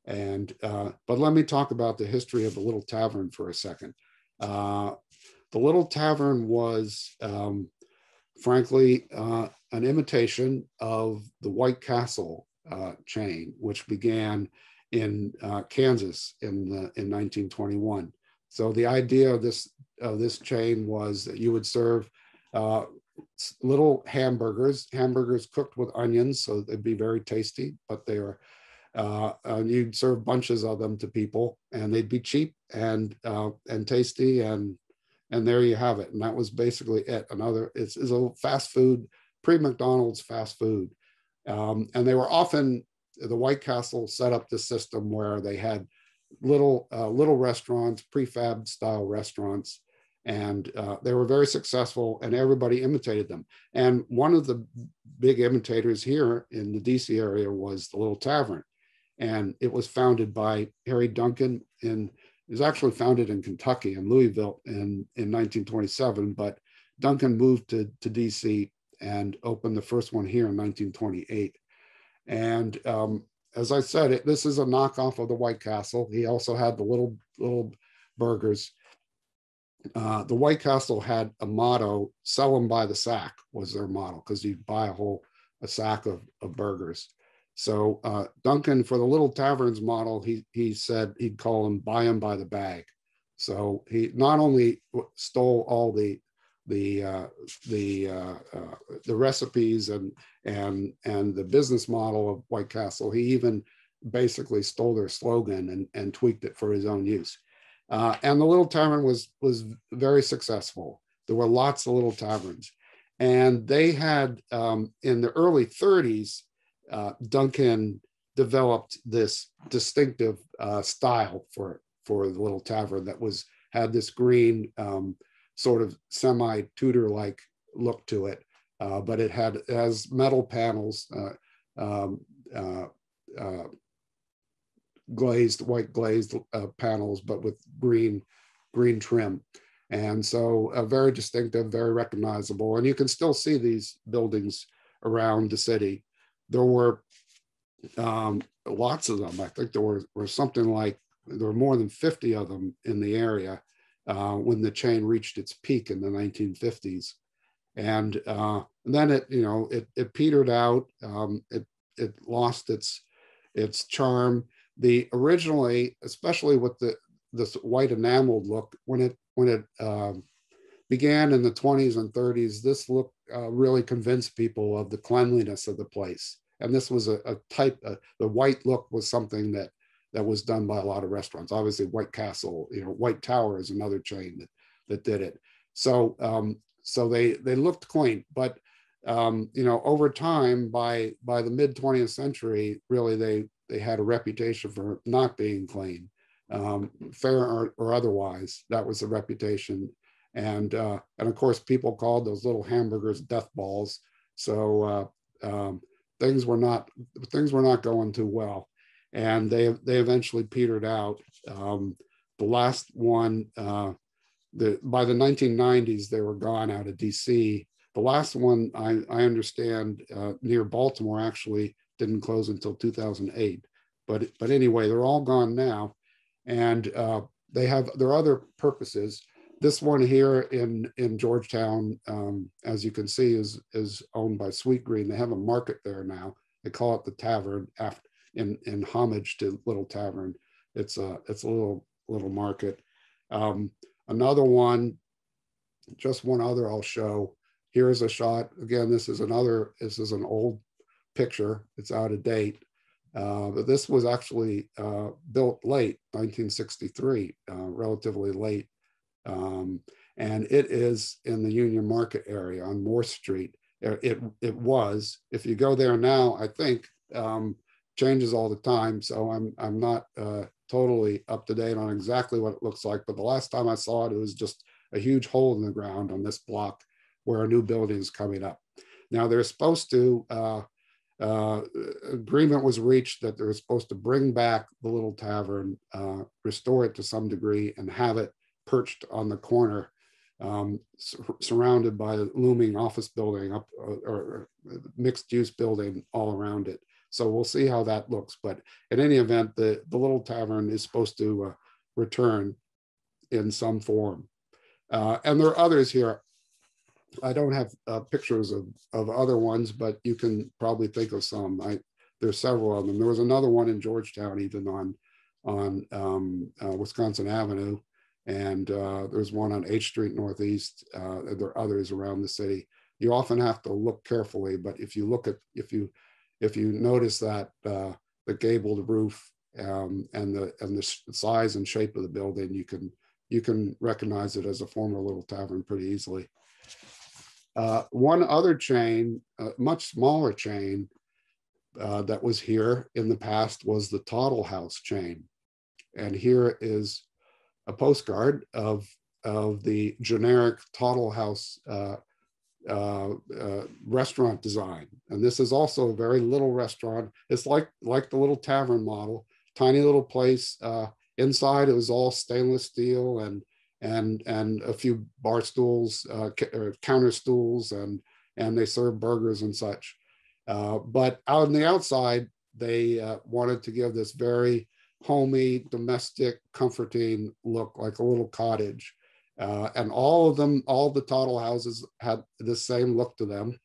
And, uh, but let me talk about the history of the Little Tavern for a second. the Little Tavern was, um, frankly, an imitation of the White Castle uh, chain, which began in uh, Kansas in, the, in 1921. So the idea of this, of this chain was that you would serve uh, little hamburgers, hamburgers cooked with onions, so they'd be very tasty, but they are, uh, you'd serve bunches of them to people and they'd be cheap and, uh, and tasty and, and there you have it. And that was basically it. Another, it's, it's a fast food, pre-McDonald's fast food. Um, and they were often, the White Castle set up the system where they had little, uh, little restaurants, prefab style restaurants, and uh, they were very successful and everybody imitated them. And one of the big imitators here in the DC area was the Little Tavern. And it was founded by Harry Duncan in, it was actually founded in Kentucky in Louisville in, in 1927, but Duncan moved to, to DC and opened the first one here in 1928. And um, as I said, it, this is a knockoff of the White Castle. He also had the little little burgers. Uh, the White Castle had a motto: "Sell them by the sack" was their motto because you'd buy a whole a sack of, of burgers. So uh, Duncan, for the little taverns model, he he said he'd call them "buy them by the bag." So he not only stole all the the uh, the uh, uh, the recipes and and and the business model of White Castle. He even basically stole their slogan and, and tweaked it for his own use. Uh, and the little tavern was was very successful. There were lots of little taverns, and they had um, in the early 30s, uh, Duncan developed this distinctive uh, style for for the little tavern that was had this green um, sort of semi Tudor like look to it, uh, but it had has metal panels. Uh, um, uh, uh, glazed white glazed uh, panels, but with green green trim. And so very distinctive, very recognizable. And you can still see these buildings around the city. There were um, lots of them. I think there were, were something like, there were more than 50 of them in the area uh, when the chain reached its peak in the 1950s. And, uh, and then it, you know, it, it petered out. Um, it, it lost its, its charm the originally, especially with the this white enameled look, when it when it um, began in the 20s and 30s, this look uh, really convinced people of the cleanliness of the place. And this was a, a type, uh, the white look was something that that was done by a lot of restaurants. Obviously, White Castle, you know, White Tower is another chain that that did it. So um, so they they looked clean, but um, you know, over time, by by the mid 20th century, really they they had a reputation for not being clean, um, fair or, or, otherwise. That was the reputation, and uh, and of course people called those little hamburgers death balls. So uh, um, things were not things were not going too well, and they they eventually petered out. Um, the last one, uh, the by the 1990s, they were gone out of DC. The last one I, I understand uh, near Baltimore actually didn't close until 2008. But, but anyway, they're all gone now. And uh, they have their other purposes. This one here in, in Georgetown, um, as you can see, is, is owned by Sweetgreen. They have a market there now. They call it the Tavern after, in, in homage to Little Tavern. It's a, it's a little, little market. Um, another one, just one other I'll show. Here's a shot. Again, this is another, this is an old picture. It's out of date. Uh, but this was actually uh, built late, 1963, uh, relatively late. Um, and it is in the Union Market area on Morse Street. It, it was. If you go there now, I think um, changes all the time. So I'm, I'm not uh, totally up to date on exactly what it looks like. But the last time I saw it, it was just a huge hole in the ground on this block where a new building is coming up. Now they're supposed to uh, uh, agreement was reached that they're supposed to bring back the little tavern, uh, restore it to some degree, and have it perched on the corner, um, surrounded by a looming office building up uh, or mixed use building all around it. So we'll see how that looks. But in any event, the, the little tavern is supposed to uh, return in some form. Uh, and there are others here. I don't have uh, pictures of, of other ones, but you can probably think of some. I, there's several of them. There was another one in Georgetown, even on on um, uh, Wisconsin Avenue, and uh, there's one on H Street Northeast. Uh, there are others around the city. You often have to look carefully, but if you look at if you if you notice that uh, the gabled roof um, and the and the size and shape of the building, you can you can recognize it as a former little tavern pretty easily. Uh, one other chain, a much smaller chain uh, that was here in the past was the Toddle House chain. And here is a postcard of, of the generic Toddle House uh, uh, uh, restaurant design. And this is also a very little restaurant. It's like, like the little tavern model, tiny little place. Uh, inside it was all stainless steel and and and a few bar stools, uh, counter stools, and and they serve burgers and such. Uh, but out on the outside, they uh, wanted to give this very homey, domestic, comforting look, like a little cottage. Uh, and all of them, all the Toddle houses had the same look to them.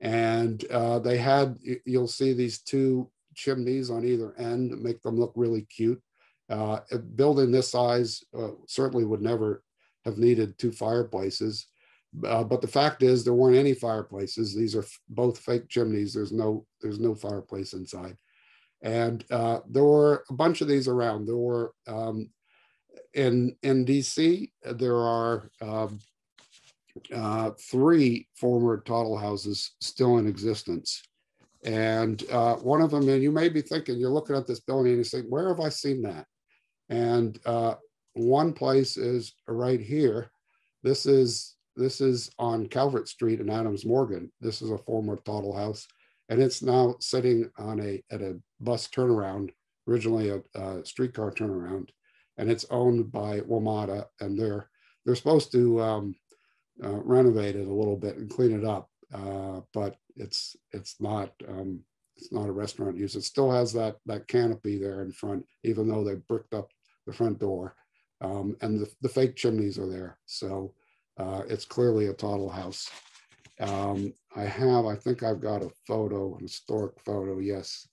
And uh, they had, you'll see these two chimneys on either end make them look really cute. Uh, a building this size uh, certainly would never have needed two fireplaces. uh, but the fact is there weren't any fireplaces. These are both fake chimneys. There's no there's no fireplace inside, and uh, there were a bunch of these around. There were um, in in DC there are um, uh, three former Toddle houses still in existence. And uh, one of them, and you may be thinking, you're looking at this building and you think, where have I seen that? And uh, one place is right here. This is this is on Calvert Street in Adams Morgan. This is a former Toddle house, and it's now sitting on a at a bus turnaround, originally a, a streetcar turnaround, and it's owned by WMATA, and they're they're supposed to um, uh, renovate it a little bit and clean it up, uh, but it's it's not um, it's not a restaurant use. It still has that that canopy there in front, even though they bricked up the front door, um, and the, the fake chimneys are there. So uh, it's clearly a Toddle house. Um, I have, I think I've got a photo, an historic photo. Yes,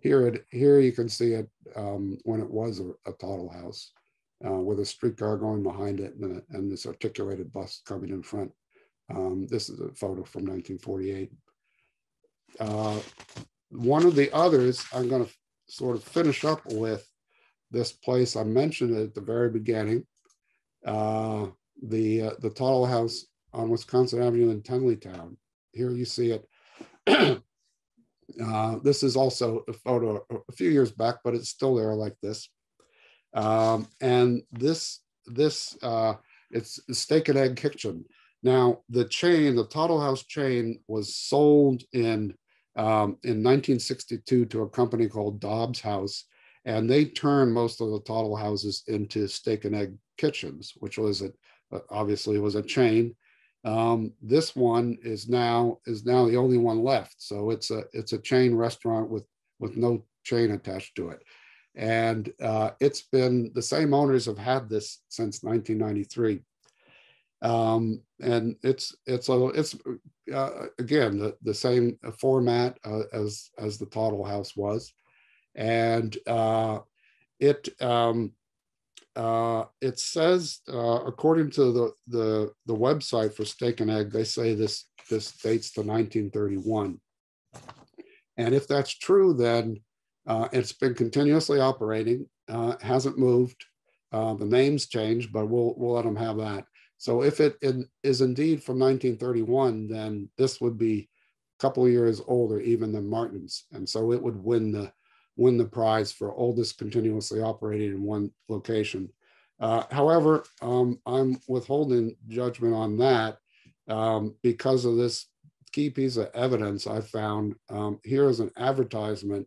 here it here you can see it um, when it was a, a Toddle house uh, with a streetcar going behind it and, a, and, this articulated bus coming in front. Um, this is a photo from 1948. Uh, one of the others I'm going to sort of finish up with this place. I mentioned at the very beginning. Uh, the uh, the Toddle House on Wisconsin Avenue in Tenleytown. Here you see it. uh, this is also a photo a few years back, but it's still there like this. Um, and this, this uh, it's steak and egg kitchen. Now the chain, the Toddle House chain was sold in, um, in 1962 to a company called Dobbs House. And they turned most of the Toddle houses into steak and egg kitchens, which was a, obviously was a chain. Um, this one is now is now the only one left. So it's a it's a chain restaurant with with no chain attached to it. And uh, it's been the same owners have had this since 1993 um, and it's it's a it's uh, again the, the same format uh, as as the Toddle House was, and uh, it um, uh, it says uh, according to the the the website for Steak and Egg, they say this this dates to 1931, and if that's true, then uh, it's been continuously operating, uh, hasn't moved. Uh, the name's changed, but we'll, we'll let them have that. So if it in, is indeed from 1931, then this would be a couple years older even than Martin's. And so it would win the, win the prize for oldest continuously operating in one location. Uh, however, um, I'm withholding judgment on that um, because of this key piece of evidence I found. Um, here is an advertisement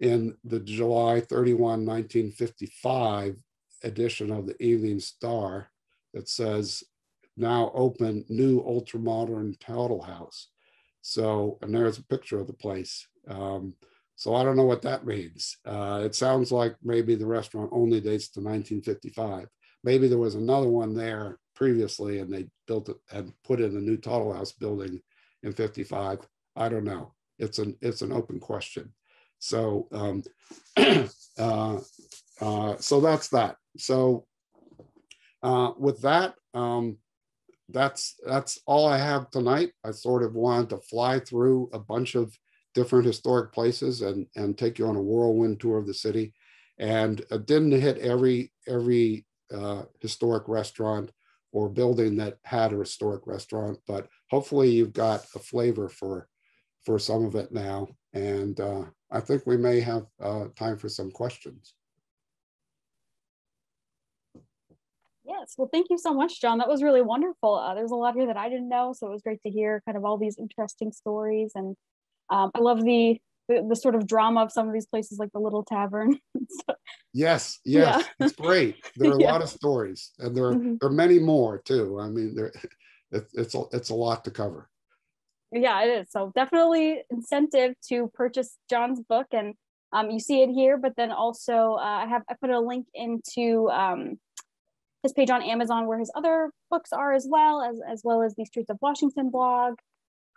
in the July 31, 1955 edition of the Evening Star that says, now open new ultra modern Toddle House. So, and there's a picture of the place. Um, so I don't know what that means. Uh, it sounds like maybe the restaurant only dates to 1955. Maybe there was another one there previously and they built it and put in a new Toddle House building in 55. I don't know. It's an, it's an open question. So, um, uh, uh, so that's that. So, uh, with that, um, that's that's all I have tonight. I sort of wanted to fly through a bunch of different historic places and and take you on a whirlwind tour of the city, and uh, didn't hit every every uh, historic restaurant or building that had a historic restaurant, but hopefully you've got a flavor for for some of it now. And uh, I think we may have uh, time for some questions. Yes, well, thank you so much, John. That was really wonderful. Uh, there's a lot here that I didn't know, so it was great to hear kind of all these interesting stories. And um, I love the, the, the sort of drama of some of these places, like the Little Tavern. so, yes, yes, yeah. it's great. There are yeah. a lot of stories, and there are, mm -hmm. there are many more too. I mean, there, it, it's a, it's a lot to cover yeah, it is. So definitely incentive to purchase John's book, and um, you see it here. But then also, uh, I have I put a link into um, his page on Amazon where his other books are as well as as well as the Streets of Washington blog,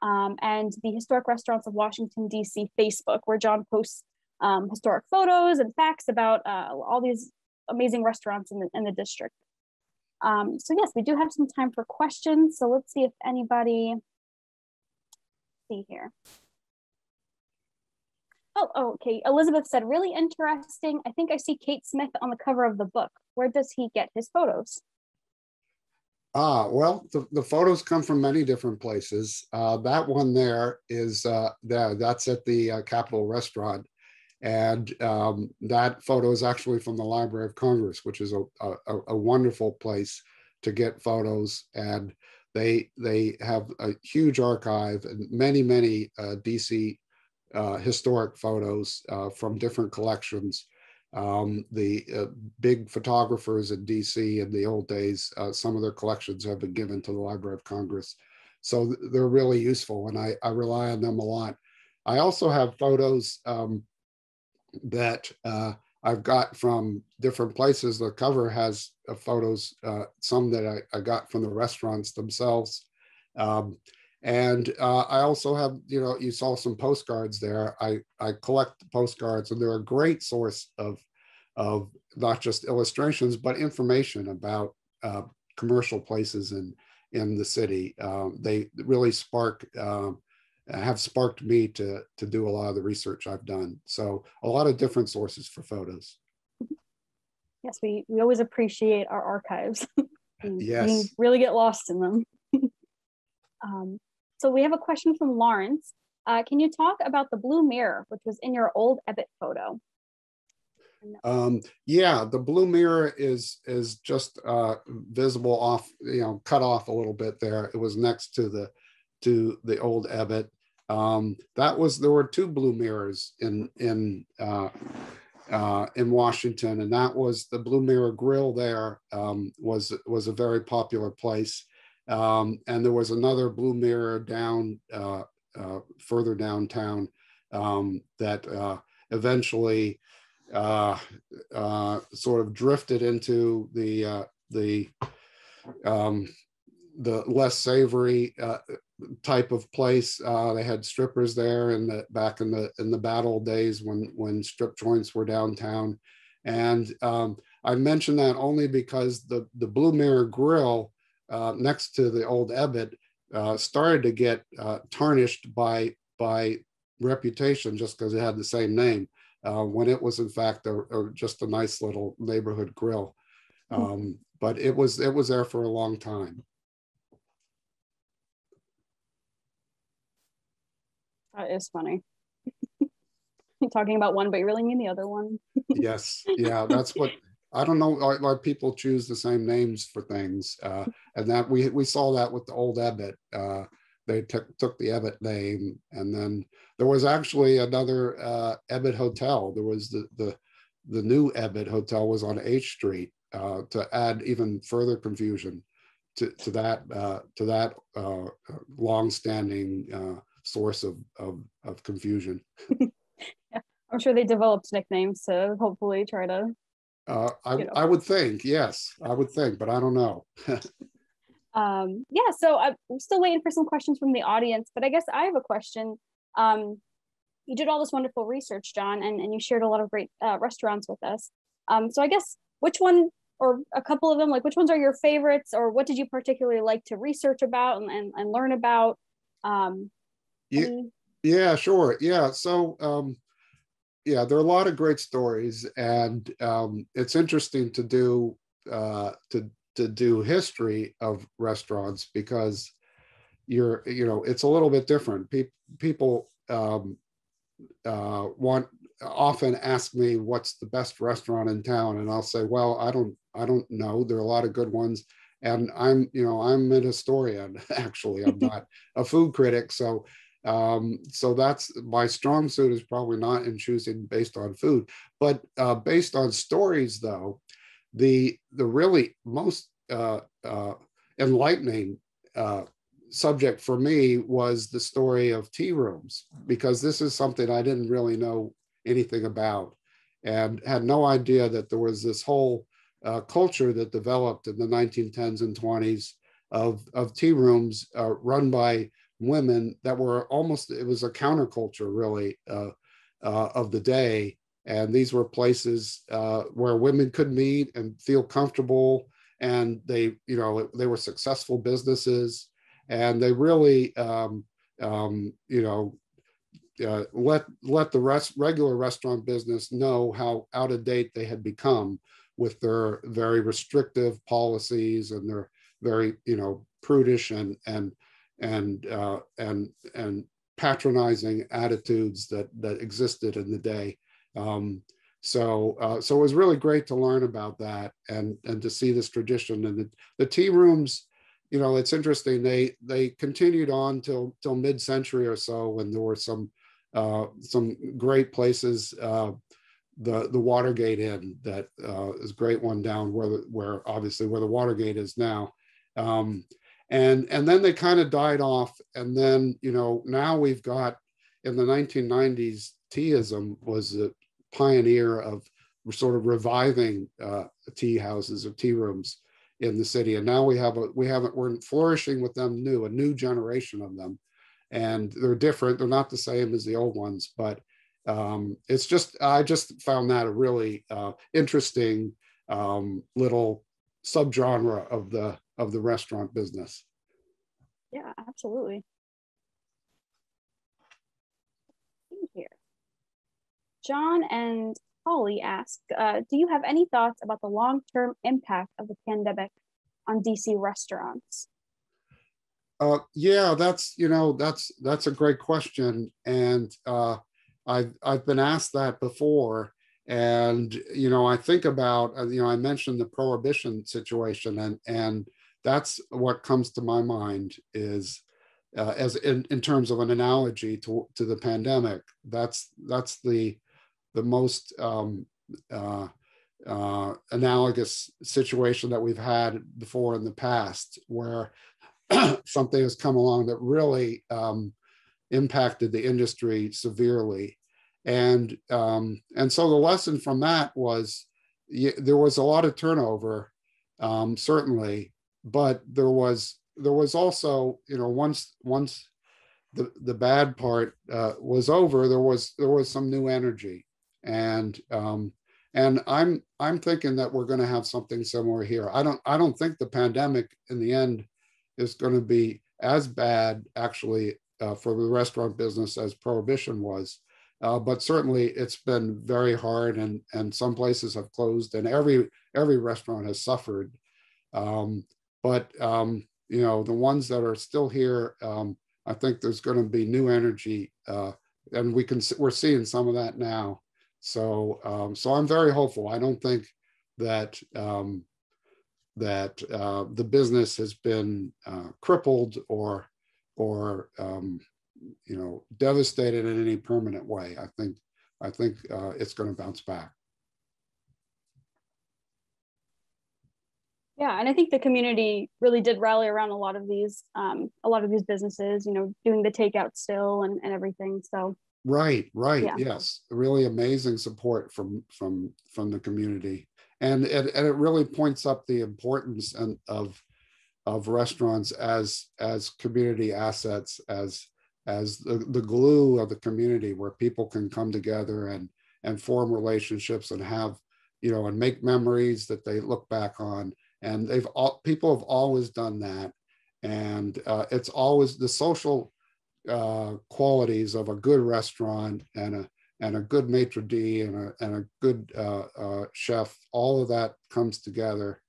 um, and the Historic Restaurants of Washington D.C. Facebook, where John posts um, historic photos and facts about uh, all these amazing restaurants in the in the district. Um, so yes, we do have some time for questions. So let's see if anybody, see here. Oh, oh, okay. Elizabeth said, really interesting. I think I see Kate Smith on the cover of the book. Where does he get his photos? Ah, well, the, the photos come from many different places. Uh, that one there is uh, there. That's at the uh, Capitol Restaurant, and um, that photo is actually from the Library of Congress, which is a, a, a wonderful place to get photos. And they they have a huge archive and many many uh, DC uh, historic photos uh, from different collections um, the uh, big photographers in DC in the old days, uh, some of their collections have been given to the Library of Congress. So they're really useful and I, I rely on them a lot. I also have photos um, that uh, I've got from different places. The cover has uh, photos, uh, some that I, I, got from the restaurants themselves. Um, and uh, I also have, you know, you saw some postcards there. I, I collect postcards and they're a great source of, of not just illustrations, but information about uh, commercial places in, in the city. Um, they really spark, um, have sparked me to, to do a lot of the research I've done. So a lot of different sources for photos. Yes, we, we always appreciate our archives. yes. We really get lost in them. um, so we have a question from Lawrence. Uh, can you talk about the blue mirror, which was in your old Ebbitt photo? Um, yeah, the blue mirror is is just uh, visible off, you know, cut off a little bit there. It was next to the to the old Ebbitt. Um, that was there were two blue mirrors in in uh, uh, in Washington, and that was the Blue Mirror Grill. There um, was was a very popular place. Um, and there was another Blue Mirror down uh, uh, further downtown um, that uh, eventually uh, uh, sort of drifted into the uh, the um, the less savory type of place. they had strippers there in the back in the in the bad old days when when strip joints were downtown, and um, I mention that only because the the Blue Mirror Grill uh, next to the old Ebbitt uh, started to get uh, tarnished by by reputation just because it had the same name uh, when it was in fact a, a, just a nice little neighborhood grill. Hmm. um, but it was it was there for a long time. That is funny. You're talking about one but you really mean the other one? Yes. Yeah that's what I don't know why, people choose the same names for things, uh, and that we we saw that with the old Ebbitt. Uh, they took took the Ebbitt name, and then there was actually another uh, Ebbitt Hotel. There was the the the new Ebbitt Hotel was on H Street uh, to add even further confusion to to that uh, to that uh, long-standing uh, source of, of of confusion. yeah, I'm sure they developed nicknames to hopefully try to uh, I, you know. I would think, yes, I would think, but I don't know. um, yeah, so I'm still waiting for some questions from the audience, but I guess I have a question. Um, you did all this wonderful research, John, and, and you shared a lot of great uh, restaurants with us. Um, so I guess which one or a couple of them, like which ones are your favorites or what did you particularly like to research about and, and, and learn about? Um, yeah, yeah, sure. Yeah. So um, yeah, there are a lot of great stories, and um, it's interesting to do uh, to to do history of restaurants because you're you know it's a little bit different. Pe- people um, uh, want often ask me what's the best restaurant in town, and I'll say, well, I don't I don't know. There are a lot of good ones, and I'm you know I'm an historian actually. I'm not a food critic, so um, so that's my strong suit is probably not in choosing based on food, but uh, based on stories though, the the really most uh, uh, enlightening uh, subject for me was the story of tea rooms because this is something I didn't really know anything about and had no idea that there was this whole uh, culture that developed in the 1910s and 20s of, of tea rooms uh, run by women that were almost it was a counterculture really uh, uh, of the day. And these were places uh, where women could meet and feel comfortable. And they, you know, they were successful businesses, and they really, um, um, you know, uh, let let the rest, regular restaurant business know how out of date they had become with their very restrictive policies and their very, you know, prudish and and and uh, and and patronizing attitudes that that existed in the day. Um, so uh, so it was really great to learn about that and and to see this tradition and the, the tea rooms. You know, it's interesting. They they continued on till till mid century or so when there were some uh, some great places. Uh, the the Watergate Inn that uh, is a great one down where where obviously where the Watergate is now. Um, and and then they kind of died off. And then you know now we've got in the 1990s teaism was a pioneer of sort of reviving uh, tea houses or tea rooms in the city. And now we have a we haven't we're flourishing with them new a new generation of them. And they're different. They're not the same as the old ones but um, it's just i just found that a really uh, interesting um, little subgenre of the of the restaurant business. Yeah, absolutely. Here. John and Holly ask, uh, do you have any thoughts about the long-term impact of the pandemic on DC restaurants? Uh, yeah, that's you know that's that's a great question, and uh, I've I've been asked that before, and you know I think about uh, you know I mentioned the prohibition situation, and and that's what comes to my mind is uh, as in, in terms of an analogy to, to the pandemic. That's that's the the most um, uh, uh, analogous situation that we've had before in the past where something has come along that really um, impacted the industry severely and um, and so the lesson from that was there was a lot of turnover um, certainly but there was there was also you know once once the the bad part uh, was over there was there was some new energy. And um, and i'm i'm thinking that we're going to have something similar here. I don't i don't think the pandemic in the end is going to be as bad actually uh, for the restaurant business as prohibition was uh, but certainly it's been very hard and and some places have closed and every every restaurant has suffered um, but um, you know, the ones that are still here, um, I think there's going to be new energy, uh, and we can we're seeing some of that now. So um, so I'm very hopeful. I don't think that um, that uh, the business has been uh, crippled or or um, you know devastated in any permanent way. I think I think uh, it's going to bounce back. Yeah, and I think the community really did rally around a lot of these, um, a lot of these businesses. You know, doing the takeout still and, and everything. So. Right. Right. Yeah. Yes. Really amazing support from from from the community, and it, and it really points up the importance and of of restaurants as as community assets as as the, the glue of the community where people can come together and and form relationships and have you know and make memories that they look back on. And they've all people have always done that. And uh, it's always the social uh, qualities of a good restaurant and a and a good maitre d and a, and a good uh, uh chef all of that comes together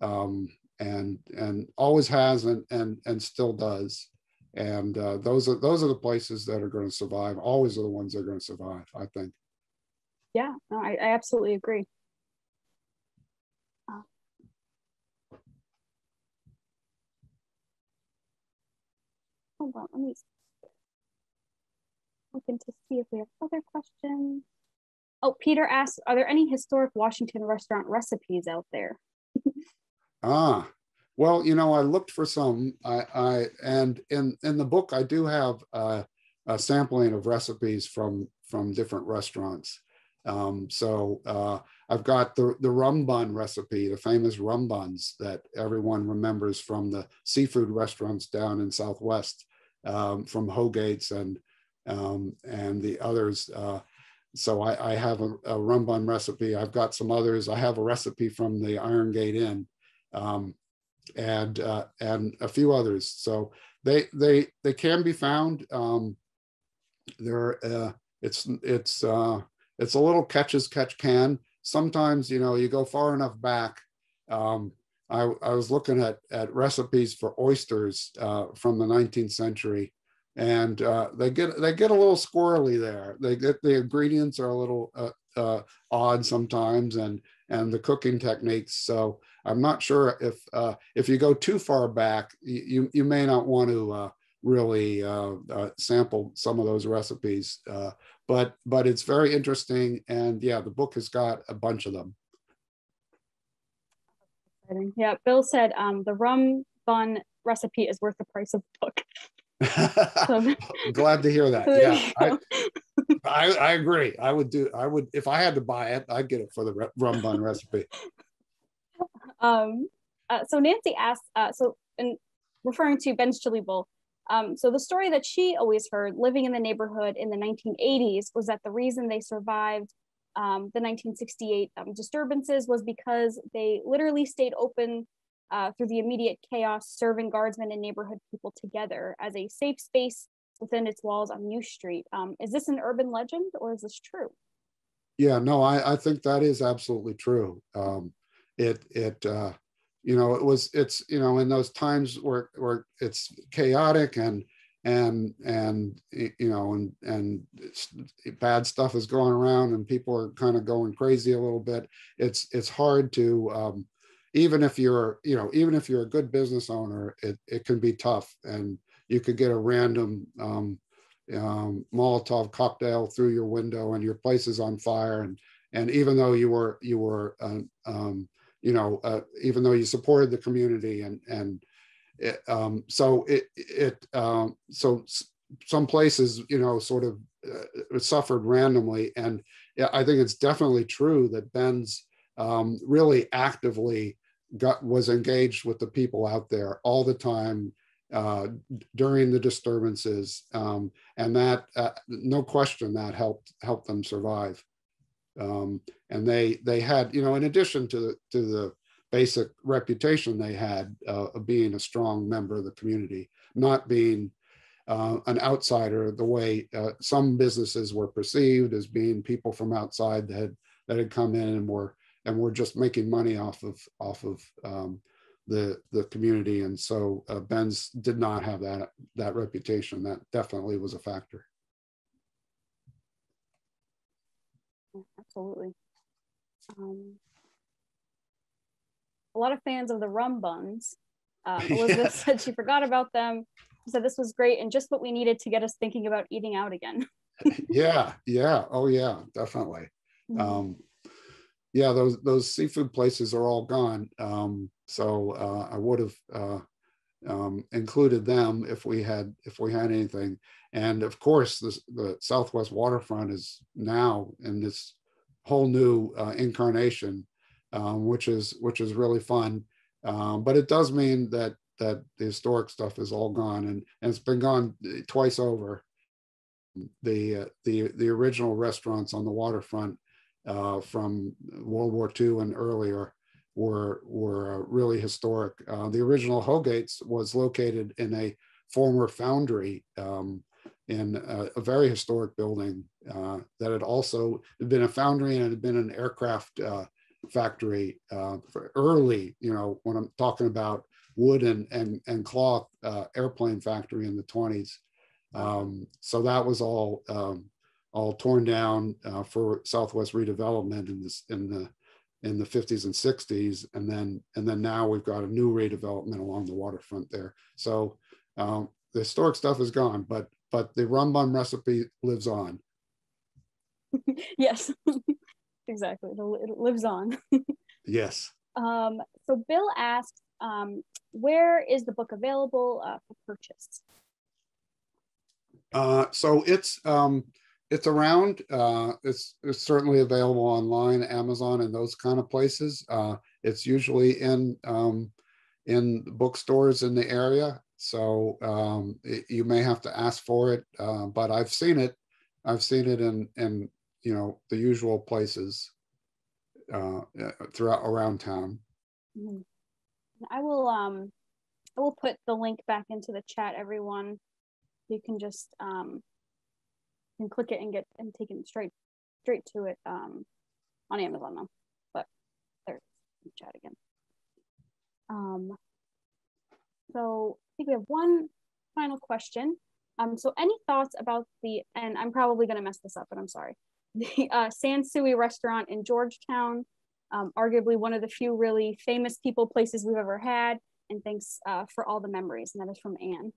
um, and and always has and and and still does and uh, those are those are the places that are going to survive. Always are the ones that are going to survive i think. Yeah no, I, I absolutely agree. Hold on, let me looking to see if we have other questions. Oh, Peter asks, are there any historic Washington restaurant recipes out there? ah, well, you know, I looked for some. I, I and in in the book, I do have uh, a sampling of recipes from from different restaurants. Um, so uh, I've got the the rum bun recipe, the famous rum buns that everyone remembers from the seafood restaurants down in Southwest um, from Hogate's and um, and the others. Uh, so I, I have a, a, rum bun recipe. I've got some others. I have a recipe from the Iron Gate Inn. um, and uh, and a few others. So they they they can be found. Um, they're uh, it's it's uh, it's a little catch as catch can. Sometimes you know you go far enough back. Um, I, I was looking at at recipes for oysters uh, from the 19th century, and uh, they get they get a little squirrely there. They get the ingredients are a little uh, uh, odd sometimes, and and the cooking techniques. So I'm not sure if uh, if you go too far back, you you may not want to uh, really uh, uh, sample some of those recipes. Uh, but but it's very interesting, and yeah, the book has got a bunch of them. Yeah, Bill said um, the rum bun recipe is worth the price of the book. so, Glad to hear that. Yeah, I, I, I, agree. I would do. I would if I had to buy it, I'd get it for the rum bun recipe. Um. Uh, so Nancy asked. Uh, so in referring to Ben's Chili Bowl. Um, so the story that she always heard, living in the neighborhood in the 1980s, was that the reason they survived um, the 1968 um, disturbances was because they literally stayed open uh, through the immediate chaos, serving guardsmen and neighborhood people together as a safe space within its walls on U Street. Um, is this an urban legend or is this true? Yeah, no, I, I think that is absolutely true. Um, it it uh, you know it was it's you know in those times where where it's chaotic and and and you know and and bad stuff is going around and people are kind of going crazy a little bit it's it's hard to um, even if you're you know even if you're a good business owner it, it can be tough and you could get a random um, um, molotov cocktail through your window and your place is on fire and and even though you were you were uh, um, you know uh, even though you supported the community and and it, um, so it it um, so some places you know sort of uh, suffered randomly and I think it's definitely true that Ben's um, really actively got was engaged with the people out there all the time uh, during the disturbances, um, and that uh, no question that helped helped them survive. Um, and they they had you know in addition to the, to the basic reputation they had uh, of being a strong member of the community, not being uh, an outsider the way uh, some businesses were perceived as being people from outside that had that had come in and were and were just making money off of off of um, the the community. And so uh, Ben's did not have that that reputation. That definitely was a factor. Absolutely. Um, a lot of fans of the rum buns. Um, Elizabeth yeah. said she forgot about them. She said this was great and just what we needed to get us thinking about eating out again. yeah, yeah, oh yeah, definitely. Mm-hmm. Um, yeah, those those seafood places are all gone. Um, so uh, I would have uh, um, included them if we had if we had anything. And of course, the, the Southwest waterfront is now in this whole new uh, incarnation, um, which is which is really fun. Um, but it does mean that that the historic stuff is all gone, and, and it's been gone twice over. The uh, the the original restaurants on the waterfront uh, from World War II and earlier were were really historic. Uh, the original Hogate's was located in a former foundry um, in a, a, very historic building uh, that had also been a foundry and had been an aircraft uh, factory uh, for early. You know, when I'm talking about wood and and and cloth uh, airplane factory in the 20s. Um, so that was all um, all torn down uh, for Southwest redevelopment in this in the in the 50s and 60s, and then and then now we've got a new redevelopment along the waterfront there. So um, the historic stuff is gone, but but the rum bun recipe lives on. yes, exactly. It lives on. yes. Um, so Bill asked, um, where is the book available uh, for purchase? Uh, so it's um, it's around. Uh, it's, it's certainly available online, Amazon, and those kind of places. Uh, it's usually in um, in bookstores in the area, so um, it, you may have to ask for it. Uh, but I've seen it. I've seen it in in you know the usual places uh, throughout around town. Mm-hmm. I will um I will put the link back into the chat, everyone. You can just um can click it and get and take it straight straight to it um on Amazon though. But there chat again. Um so think we have one final question. Um, so any thoughts about the, and I'm probably gonna mess this up, but I'm sorry. The uh, Sans Souci restaurant in Georgetown, um, arguably one of the few really famous people places we've ever had. And thanks uh, for all the memories. And that is from Anne.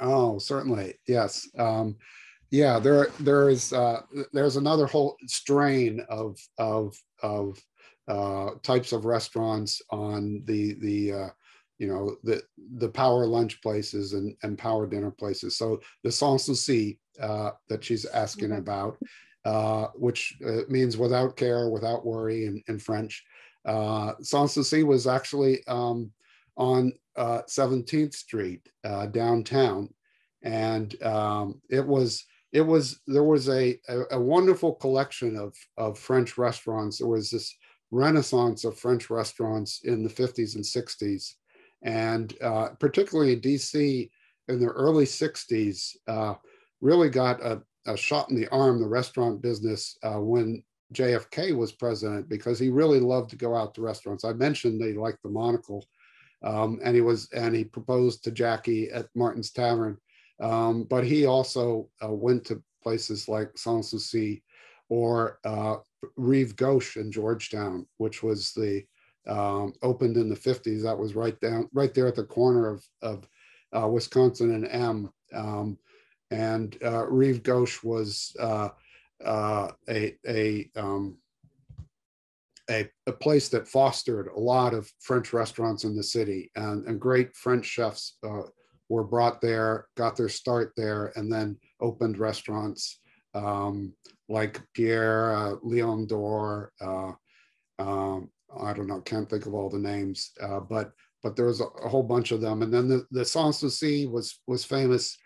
Oh, certainly. Yes. Um, yeah, there, there is, uh, there's another whole strain of, of, of uh, types of restaurants on the, the, uh, you know, the the power lunch places and, and power dinner places. So the sans souci uh, that she's asking mm-hmm. about, uh, which uh, means without care, without worry in, in French. Uh, sans souci was actually um, on 17th uh, Street uh, downtown. And um, it was, it was, there was a, a, a wonderful collection of, of French restaurants. There was this renaissance of French restaurants in the 50s and 60s and uh, particularly in DC in the early 60s, uh, really got a, a, shot in the arm, the restaurant business, uh, when JFK was president, because he really loved to go out to restaurants. I mentioned they liked the monocle, um, and he was and he proposed to Jackie at Martin's Tavern, um, but he also uh, went to places like Sans Souci or uh, Rive Gauche in Georgetown, which was the um, opened in the 50s. That was right down, right there at the corner of, of uh, Wisconsin and M. Um, and uh, Rive Gauche was uh, uh, a, a, um, a, a, place that fostered a lot of French restaurants in the city and, and great French chefs uh, were brought there, got their start there, and then opened restaurants um, like Pierre, uh, Lion d'Or, um, I don't know, can't think of all the names, uh, but but there was a, a, whole bunch of them. And then the, the Sans Souci was was famous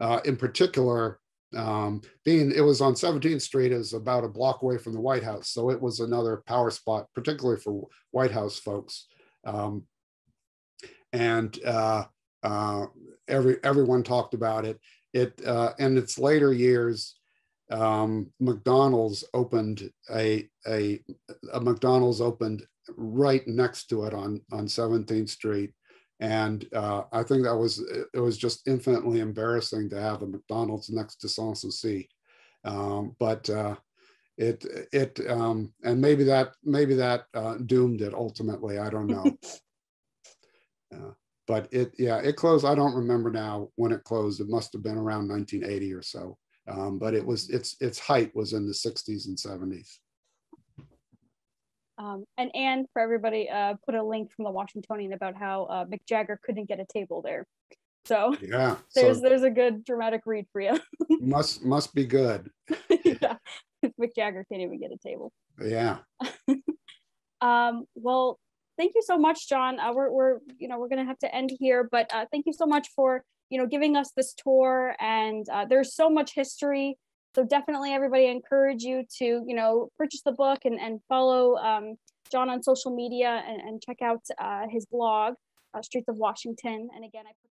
uh, in particular, um, being it was on 17th Street, is about a block away from the White House, so it was another power spot, particularly for White House folks. Um, and uh, uh every everyone talked about it. It uh, in its later years, um, McDonald's opened a, a, a McDonald's opened right next to it on on 17th Street, and uh, I think that was it was just infinitely embarrassing to have a McDonald's next to Sans Souci, um, but uh, it it um, and maybe that maybe that uh, doomed it ultimately. I don't know. Uh, but it yeah it closed. I don't remember now when it closed. It must have been around 1980 or so. Um, but it was its its height was in the 60s and 70s. Um, and Anne, for everybody, uh, put a link from the Washingtonian about how uh, Mick Jagger couldn't get a table there. So yeah, there's so there's a good dramatic read for you. must must be good. yeah, Mick Jagger can't even get a table. Yeah. um, well, thank you so much, John. Uh, we're we're you know we're gonna have to end here, but uh, thank you so much for you know, giving us this tour. And uh, there's so much history. So definitely everybody I encourage you to, you know, purchase the book and, and follow um, John on social media and, and check out uh, his blog, uh, Streets of Washington. And again, I put